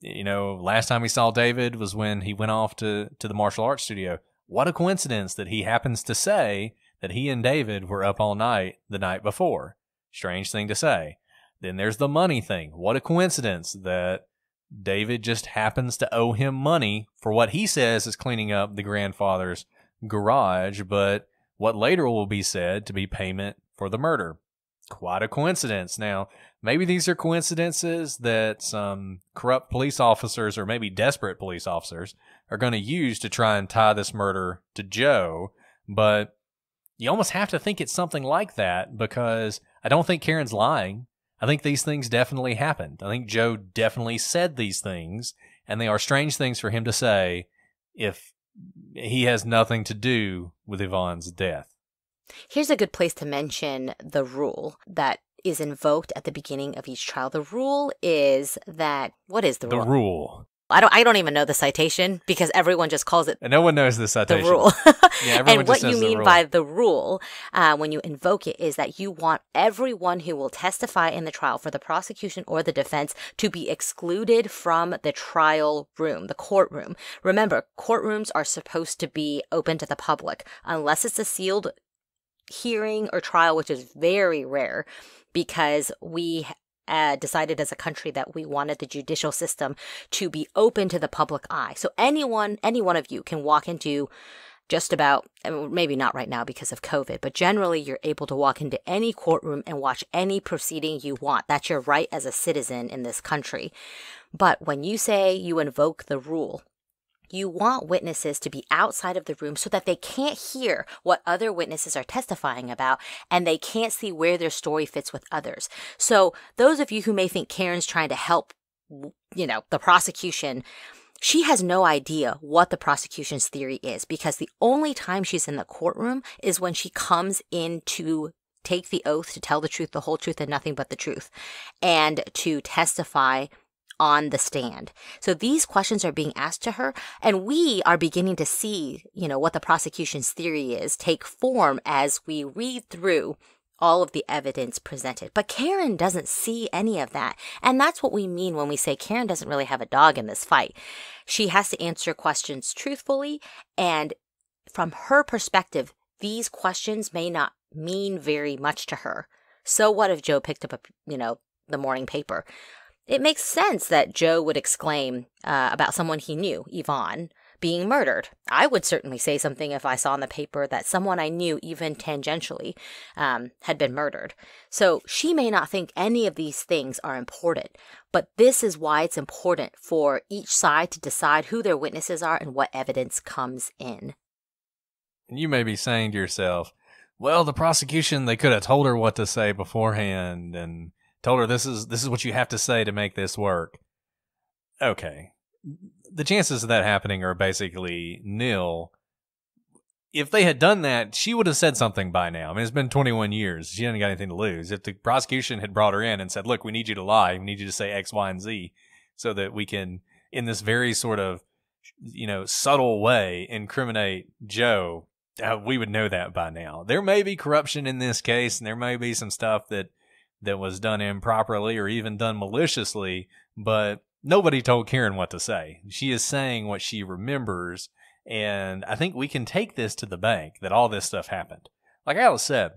You know, last time we saw David was when he went off to, to the martial arts studio. What a coincidence that he happens to say that he and David were up all night the night before. Strange thing to say. Then there's the money thing. What a coincidence that David just happens to owe him money for what he says is cleaning up the grandfather's garage, but what later will be said to be payment for the murder. Quite a coincidence. Now, maybe these are coincidences that some corrupt police officers or maybe desperate police officers are going to use to try and tie this murder to Joe, but you almost have to think it's something like that because I don't think Karen's lying. I think these things definitely happened. I think Joe definitely said these things, and they are strange things for him to say if he has nothing to do with Yvonne's death. Here's a good place to mention the rule that is invoked at the beginning of each trial. The rule is that what is the, the rule? The rule. I don't I don't even know the citation because everyone just calls it and no one knows the citation. The rule. yeah, and what you mean by the rule uh, when you invoke it is that you want everyone who will testify in the trial for the prosecution or the defense to be excluded from the trial room, the courtroom. Remember, courtrooms are supposed to be open to the public unless it's a sealed hearing or trial, which is very rare because we uh, decided as a country that we wanted the judicial system to be open to the public eye. So anyone, any one of you can walk into just about, maybe not right now because of COVID, but generally you're able to walk into any courtroom and watch any proceeding you want. That's your right as a citizen in this country. But when you say you invoke the rule, you want witnesses to be outside of the room so that they can't hear what other witnesses are testifying about and they can't see where their story fits with others. So, those of you who may think Karen's trying to help, you know, the prosecution, she has no idea what the prosecution's theory is because the only time she's in the courtroom is when she comes in to take the oath to tell the truth, the whole truth, and nothing but the truth, and to testify on the stand. So these questions are being asked to her and we are beginning to see, you know, what the prosecution's theory is take form as we read through all of the evidence presented. But Karen doesn't see any of that. And that's what we mean when we say Karen doesn't really have a dog in this fight. She has to answer questions truthfully and from her perspective, these questions may not mean very much to her. So what if Joe picked up a, you know, the morning paper? It makes sense that Joe would exclaim uh, about someone he knew, Yvonne, being murdered. I would certainly say something if I saw in the paper that someone I knew, even tangentially, um, had been murdered. So she may not think any of these things are important, but this is why it's important for each side to decide who their witnesses are and what evidence comes in. You may be saying to yourself, well, the prosecution, they could have told her what to say beforehand and told her this is this is what you have to say to make this work. Okay. The chances of that happening are basically nil. If they had done that, she would have said something by now. I mean, it's been 21 years. She hadn't got anything to lose. If the prosecution had brought her in and said, look, we need you to lie, we need you to say X, Y, and Z so that we can, in this very sort of, you know, subtle way, incriminate Joe, uh, we would know that by now. There may be corruption in this case, and there may be some stuff that that was done improperly or even done maliciously, but nobody told Karen what to say. She is saying what she remembers. And I think we can take this to the bank that all this stuff happened. Like Alice said,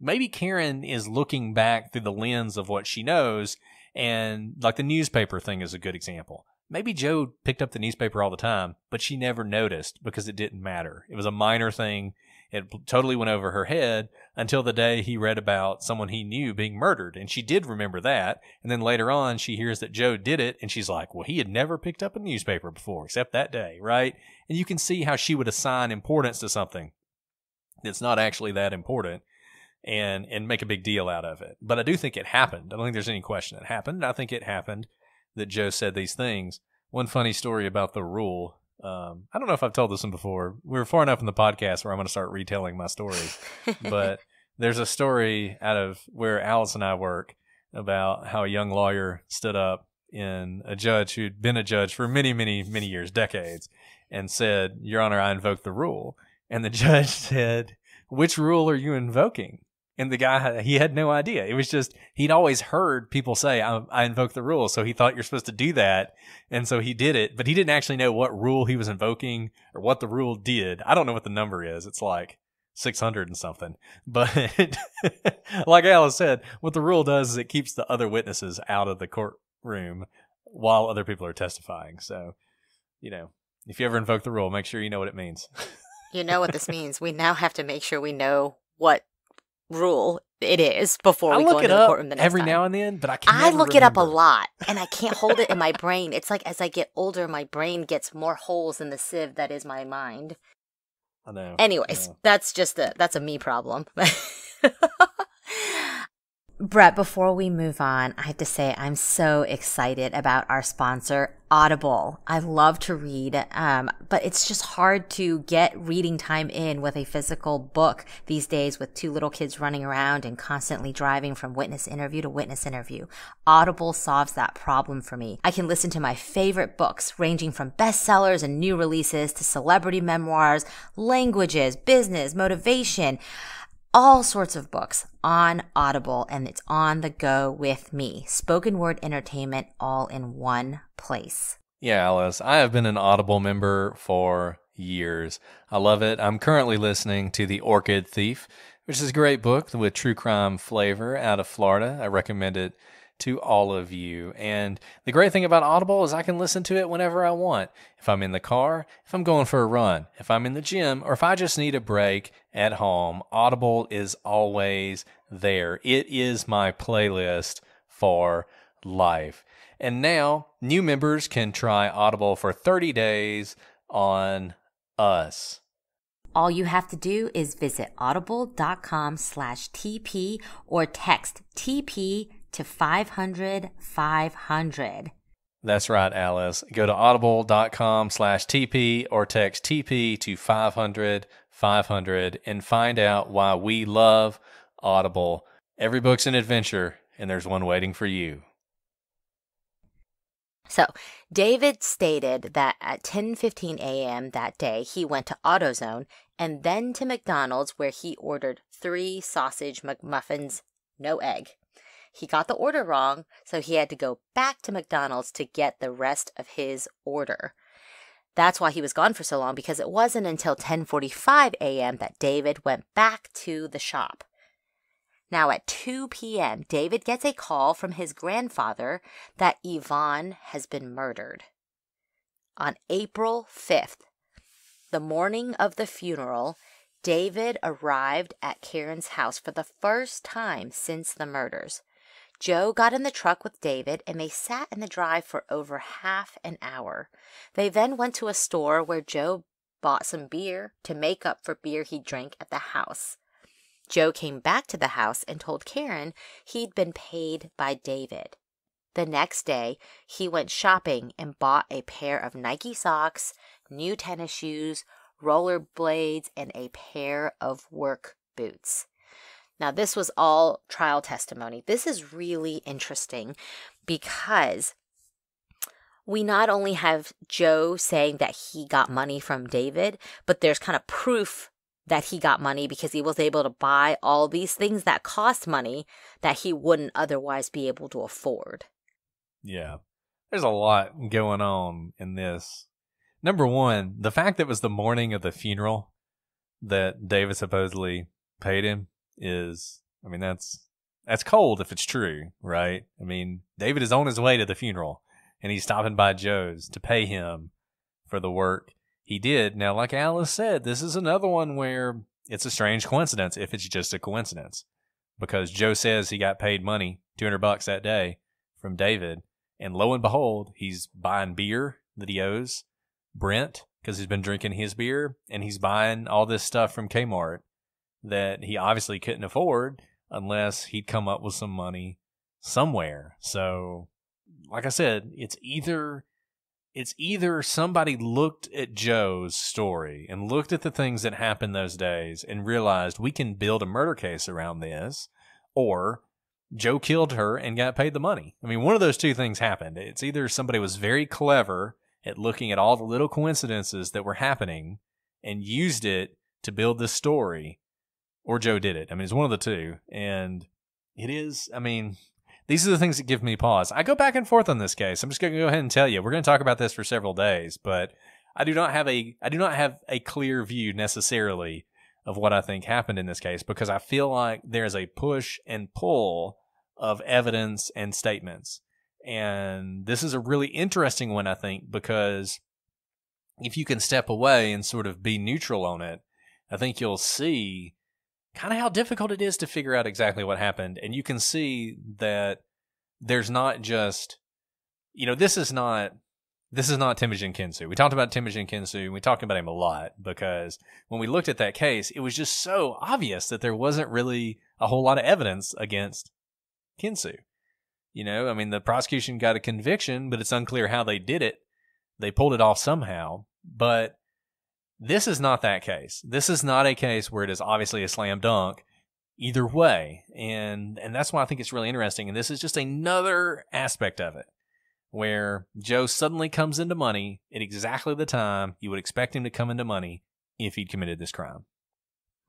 maybe Karen is looking back through the lens of what she knows. And like the newspaper thing is a good example. Maybe Joe picked up the newspaper all the time, but she never noticed because it didn't matter. It was a minor thing. It totally went over her head until the day he read about someone he knew being murdered. And she did remember that. And then later on, she hears that Joe did it. And she's like, well, he had never picked up a newspaper before except that day, right? And you can see how she would assign importance to something that's not actually that important. and and make a big deal out of it. But I do think it happened. I don't think there's any question it happened. I think it happened that Joe said these things. One funny story about the rule. Um, I don't know if I've told this one before. We're far enough in the podcast where I'm going to start retelling my stories. but there's a story out of where Alice and I work about how a young lawyer stood up in a judge who'd been a judge for many, many, many years, decades, and said, Your Honor, I invoke the rule. And the judge said, Which rule are you invoking? And the guy, he had no idea. It was just, he'd always heard people say, I, I invoke the rule. So he thought you're supposed to do that. And so he did it, but he didn't actually know what rule he was invoking or what the rule did. I don't know what the number is. It's like 600 and something. But like Alice said, what the rule does is it keeps the other witnesses out of the courtroom while other people are testifying. So, you know, if you ever invoke the rule, make sure you know what it means. you know what this means. We now have to make sure we know what rule it is before I we look go it into the up courtroom the next every time. now and then, but I can't. I look it up a lot and I can't hold it in my brain. It's like as I get older, my brain gets more holes in the sieve that is my mind. I know. Anyways, Yeah. that's just a that's a me problem. Brett, before we move on, I have to say I'm so excited about our sponsor, Audible. I love to read, um, but it's just hard to get reading time in with a physical book these days with two little kids running around and constantly driving from witness interview to witness interview. Audible solves that problem for me. I can listen to my favorite books, ranging from bestsellers and new releases to celebrity memoirs, languages, business, motivation all sorts of books on Audible and it's on the go with me. Spoken word entertainment all in one place. Yeah, Alice, I have been an Audible member for years. I love it. I'm currently listening to The Orchid Thief, which is a great book with true crime flavor out of Florida. I recommend it to all of you. And the great thing about Audible is I can listen to it whenever I want. If I'm in the car, if I'm going for a run, if I'm in the gym, or if I just need a break at home, Audible is always there. It is my playlist for life. And now new members can try Audible for 30 days on us. All you have to do is visit audible.com slash TP or text TP to 500 500. That's right, Alice. Go to audible.com slash TP or text TP to 500 500 and find out why we love Audible. Every book's an adventure, and there's one waiting for you. So, David stated that at 10:15 a.m. that day, he went to AutoZone and then to McDonald's where he ordered 3 sausage McMuffins, no egg. He got the order wrong, so he had to go back to McDonald's to get the rest of his order. That's why he was gone for so long because it wasn't until 10:45 a.m. that David went back to the shop. Now at 2 p.m., David gets a call from his grandfather that Yvonne has been murdered. On April 5th, the morning of the funeral, David arrived at Karen's house for the first time since the murders. Joe got in the truck with David and they sat in the drive for over half an hour. They then went to a store where Joe bought some beer to make up for beer he drank at the house. Joe came back to the house and told Karen he'd been paid by David. The next day, he went shopping and bought a pair of Nike socks, new tennis shoes, roller blades, and a pair of work boots. Now, this was all trial testimony. This is really interesting because we not only have Joe saying that he got money from David, but there's kind of proof that he got money because he was able to buy all these things that cost money that he wouldn't otherwise be able to afford. Yeah. There's a lot going on in this. Number one, the fact that it was the morning of the funeral that David supposedly paid him is, I mean, that's that's cold if it's true, right? I mean, David is on his way to the funeral and he's stopping by Joe's to pay him for the work he did. Now, like Alice said, this is another one where it's a strange coincidence if it's just a coincidence because Joe says he got paid money, 200 bucks that day from David. And lo and behold, he's buying beer that he owes Brent because he's been drinking his beer and he's buying all this stuff from Kmart that he obviously couldn't afford unless he'd come up with some money somewhere. So, like I said, it's either it's either somebody looked at Joe's story and looked at the things that happened those days and realized we can build a murder case around this, or Joe killed her and got paid the money. I mean, one of those two things happened. It's either somebody was very clever at looking at all the little coincidences that were happening and used it to build this story, or Joe did it. I mean, it's one of the two. And it is, I mean, these are the things that give me pause. I go back and forth on this case. I'm just going to go ahead and tell you. We're going to talk about this for several days, but I do not have a I do not have a clear view necessarily of what I think happened in this case because I feel like there's a push and pull of evidence and statements. And this is a really interesting one I think because if you can step away and sort of be neutral on it, I think you'll see kind of how difficult it is to figure out exactly what happened. And you can see that there's not just, you know, this is not. This is not Temujin Kensu. We talked about Temujin Kensu. We talked about him a lot because when we looked at that case, it was just so obvious that there wasn't really a whole lot of evidence against Kensu. You know, I mean, the prosecution got a conviction, but it's unclear how they did it. They pulled it off somehow, but this is not that case. This is not a case where it is obviously a slam dunk either way. And and that's why I think it's really interesting. And this is just another aspect of it where Joe suddenly comes into money at exactly the time you would expect him to come into money if he'd committed this crime.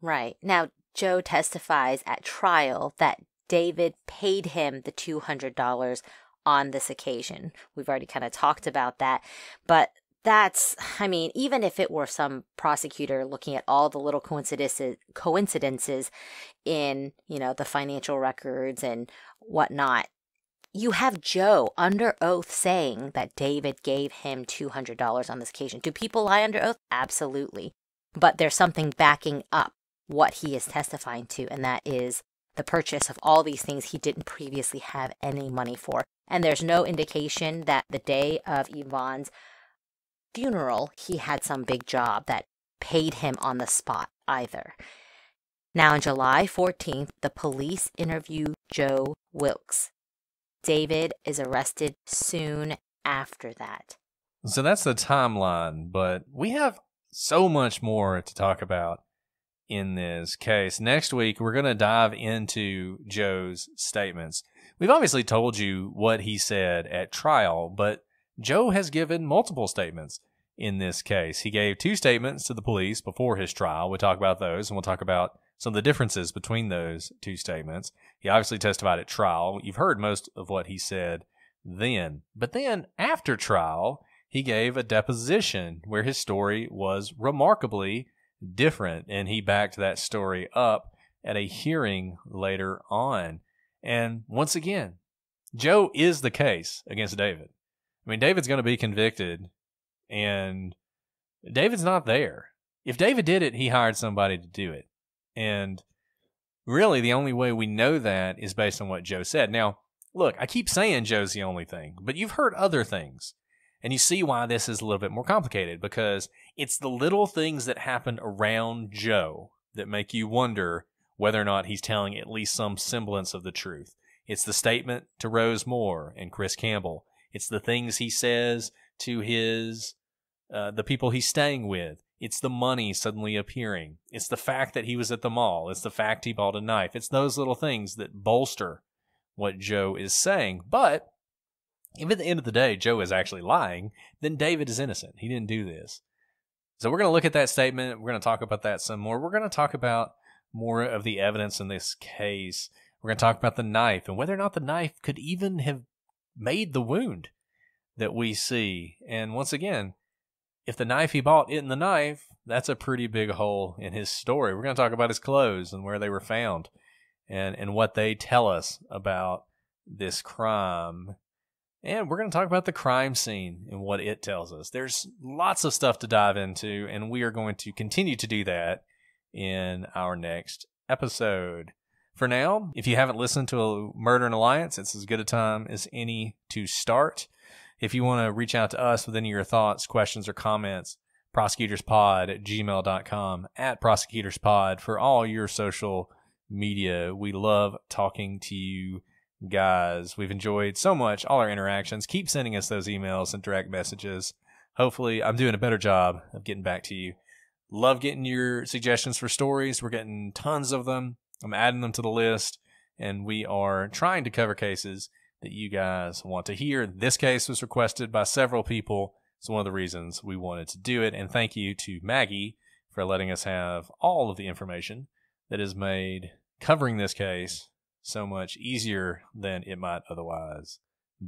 Right. Now, Joe testifies at trial that David paid him the $200 on this occasion. We've already kind of talked about that. But that's i mean even if it were some prosecutor looking at all the little coincidences coincidences in you know the financial records and whatnot you have joe under oath saying that david gave him $200 on this occasion. Do people lie under oath? Absolutely. But there's something backing up what he is testifying to and that is the purchase of all these things he didn't previously have any money for. And there's no indication that the day of yvonne's funeral, he had some big job that paid him on the spot either. Now, on July 14th, the police interview Joe Wilkes. David is arrested soon after that. So that's the timeline, but we have so much more to talk about in this case. Next week, we're going to dive into Joe's statements. We've obviously told you what he said at trial, but Joe has given multiple statements in this case. He gave two statements to the police before his trial. We'll talk about those and we'll talk about some of the differences between those two statements. He obviously testified at trial. You've heard most of what he said then. But then after trial, he gave a deposition where his story was remarkably different and he backed that story up at a hearing later on. And once again, Joe is the case against David. I mean, David's going to be convicted, and David's not there. If David did it, he hired somebody to do it. And really, the only way we know that is based on what Joe said. Now, look, I keep saying Joe's the only thing, but you've heard other things. And you see why this is a little bit more complicated because it's the little things that happen around Joe that make you wonder whether or not he's telling at least some semblance of the truth. It's the statement to Rose Moore and Chris Campbell. It's the things he says to his uh, the people he's staying with. It's the money suddenly appearing. It's the fact that he was at the mall. It's the fact he bought a knife. It's those little things that bolster what Joe is saying. But if at the end of the day Joe is actually lying, then David is innocent. He didn't do this. So we're going to look at that statement. We're going to talk about that some more. We're going to talk about more of the evidence in this case. We're going to talk about the knife and whether or not the knife could even have made the wound that we see. And once again, if the knife he bought isn't the knife, that's a pretty big hole in his story. We're going to talk about his clothes and where they were found and, and what they tell us about this crime. And we're going to talk about the crime scene and what it tells us. There's lots of stuff to dive into, and we are going to continue to do that in our next episode. For now, if you haven't listened to a Murder in Alliance, it's as good a time as any to start. If you want to reach out to us with any of your thoughts, questions, or comments, prosecutorspod at gmail.com, at prosecutorspod for all your social media. We love talking to you guys. We've enjoyed so much all our interactions. Keep sending us those emails and direct messages. Hopefully, I'm doing a better job of getting back to you. Love getting your suggestions for stories. We're getting tons of them. I'm adding them to the list, and we are trying to cover cases that you guys want to hear. This case was requested by several people. It's one of the reasons we wanted to do it. And thank you to Maggie for letting us have all of the information that has made covering this case so much easier than it might otherwise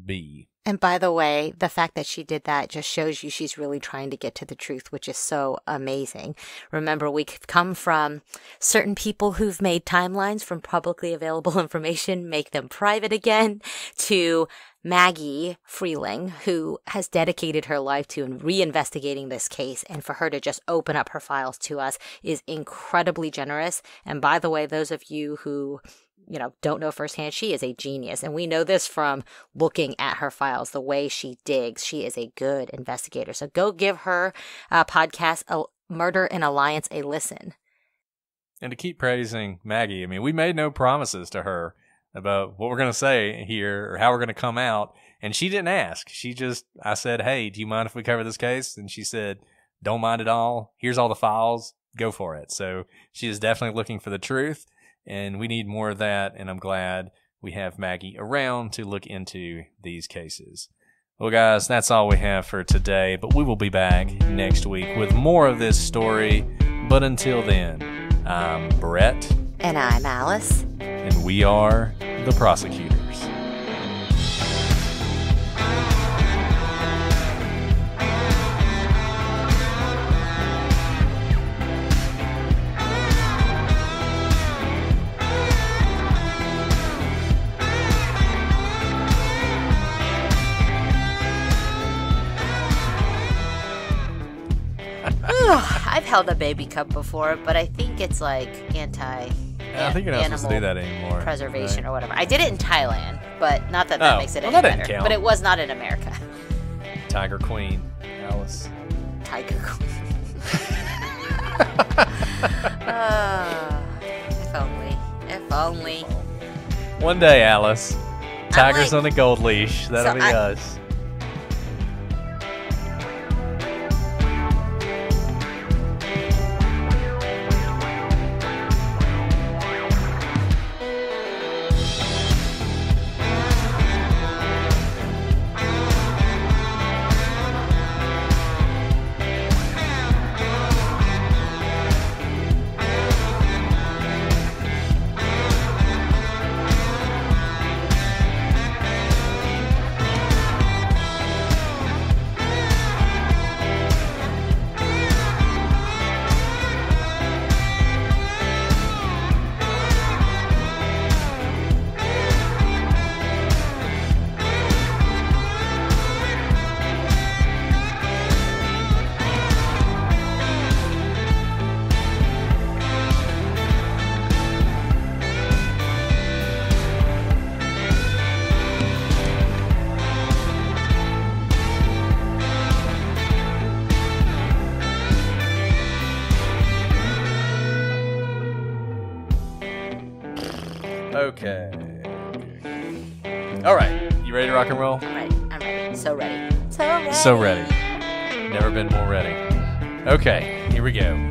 be. And by the way, the fact that she did that just shows you she's really trying to get to the truth, which is so amazing. Remember, we've come from certain people who've made timelines from publicly available information, make them private again, to Maggie Freleng, who has dedicated her life to reinvestigating this case. And for her to just open up her files to us is incredibly generous. And by the way, those of you who you know, don't know firsthand, she is a genius. And we know this from looking at her files, the way she digs. She is a good investigator. So go give her uh, podcast, a Murder in Alliance, a listen. And to keep praising Maggie, I mean, we made no promises to her about what we're going to say here or how we're going to come out. And she didn't ask. She just, I said, Hey, do you mind if we cover this case? And she said, Don't mind at all. Here's all the files. Go for it. So she is definitely looking for the truth and we need more of that. And I'm glad we have Maggie around to look into these cases. Well, guys, that's all we have for today, but we will be back next week with more of this story. But until then, I'm Brett. And I'm Alice. And we are the prosecutors. I've held a baby cup before, but I think it's like anti. I think you're not supposed to do that anymore. Preservation right? or whatever. I did it in Thailand, but not that that oh, makes it well, any better. Count. But it was not in America. Tiger Queen, Alice. Tiger Queen. uh, if only. If only. One day, Alice. Tigers like, on a gold leash. That'll so be I, us. So ready. Never been more ready. Okay, here we go.